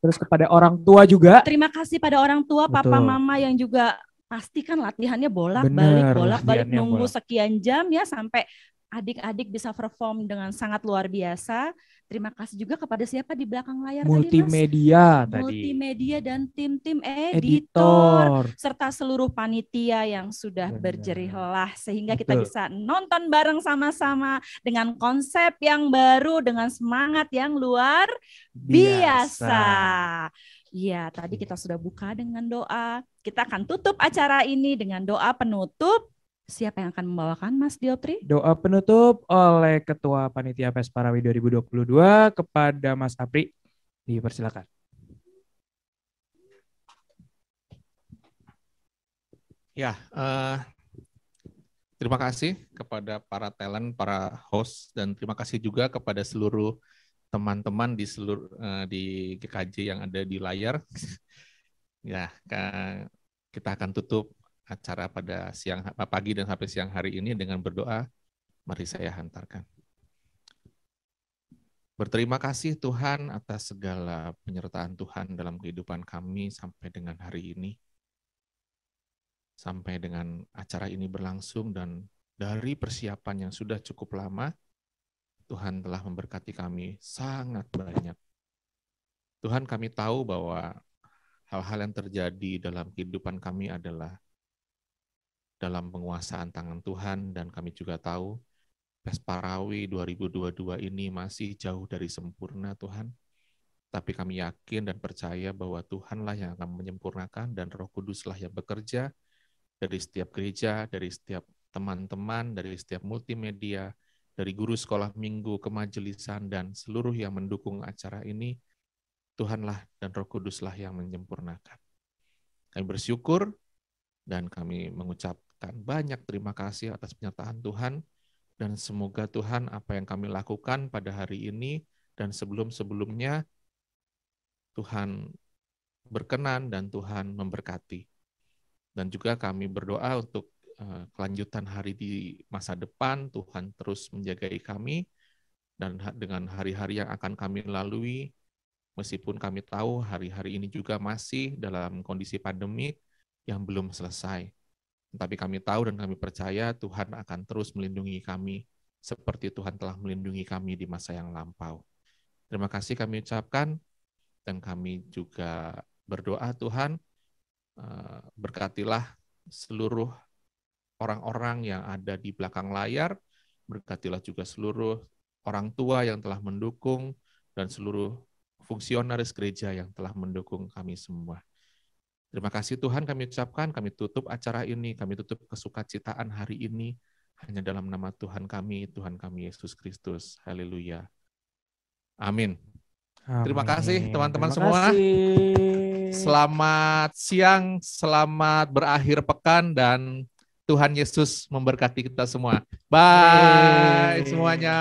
Terus kepada orang tua juga. Terima kasih pada orang tua, papa, Betul. mama yang juga pasti kan latihannya bolak-balik, bolak-balik nunggu bolak- sekian jam ya sampai adik-adik bisa perform dengan sangat luar biasa. Terima kasih juga kepada siapa di belakang layar tadi, Mas? Multimedia tadi. Multimedia dan tim-tim Editor. editor, serta seluruh panitia yang sudah berjerih lelah sehingga kita Betul. bisa nonton bareng sama-sama dengan konsep yang baru dengan semangat yang luar Biasa. biasa. Iya, tadi kita sudah buka dengan doa. Kita akan tutup acara ini dengan doa penutup. Siapa yang akan membawakan Mas Diopri? Doa penutup oleh Ketua Panitia Pesparawi 2022 kepada Mas Apri. Dipersilakan. Ya, eh, terima kasih kepada para talent, para host, dan terima kasih juga kepada seluruh teman-teman di seluruh eh, di GKJ yang ada di layar. ya, kita akan tutup acara pada siang pagi dan sampai siang hari ini dengan berdoa. Mari saya hantarkan. Berterima kasih Tuhan atas segala penyertaan Tuhan dalam kehidupan kami sampai dengan hari ini sampai dengan acara ini berlangsung dan dari persiapan yang sudah cukup lama, Tuhan telah memberkati kami sangat banyak. Tuhan kami tahu bahwa hal-hal yang terjadi dalam kehidupan kami adalah dalam penguasaan tangan Tuhan dan kami juga tahu Pesparawi 2022 ini masih jauh dari sempurna Tuhan. Tapi kami yakin dan percaya bahwa Tuhanlah yang akan menyempurnakan dan Roh Kuduslah yang bekerja dari setiap gereja, dari setiap teman-teman, dari setiap multimedia, dari guru sekolah minggu, kemajelisan, dan seluruh yang mendukung acara ini, Tuhanlah dan Roh Kuduslah yang menyempurnakan. Kami bersyukur dan kami mengucapkan banyak terima kasih atas penyertaan Tuhan dan semoga Tuhan apa yang kami lakukan pada hari ini dan sebelum-sebelumnya Tuhan berkenan dan Tuhan memberkati. Dan juga kami berdoa untuk eh, kelanjutan hari di masa depan, Tuhan terus menjagai kami, dan dengan hari-hari yang akan kami lalui, meskipun kami tahu hari-hari ini juga masih dalam kondisi pandemi yang belum selesai. Tapi kami tahu dan kami percaya Tuhan akan terus melindungi kami seperti Tuhan telah melindungi kami di masa yang lampau. Terima kasih kami ucapkan dan kami juga berdoa Tuhan eh, berkatilah seluruh orang-orang yang ada di belakang layar, berkatilah juga seluruh orang tua yang telah mendukung dan seluruh fungsionaris gereja yang telah mendukung kami semua. Terima kasih Tuhan kami ucapkan, kami tutup acara ini, kami tutup kesukacitaan hari ini hanya dalam nama Tuhan kami, Tuhan kami Yesus Kristus. Haleluya. Amin. Terima kasih Amin. teman-teman Terima semua. kasih. Selamat siang, selamat berakhir pekan dan Tuhan Yesus memberkati kita semua. Bye semuanya.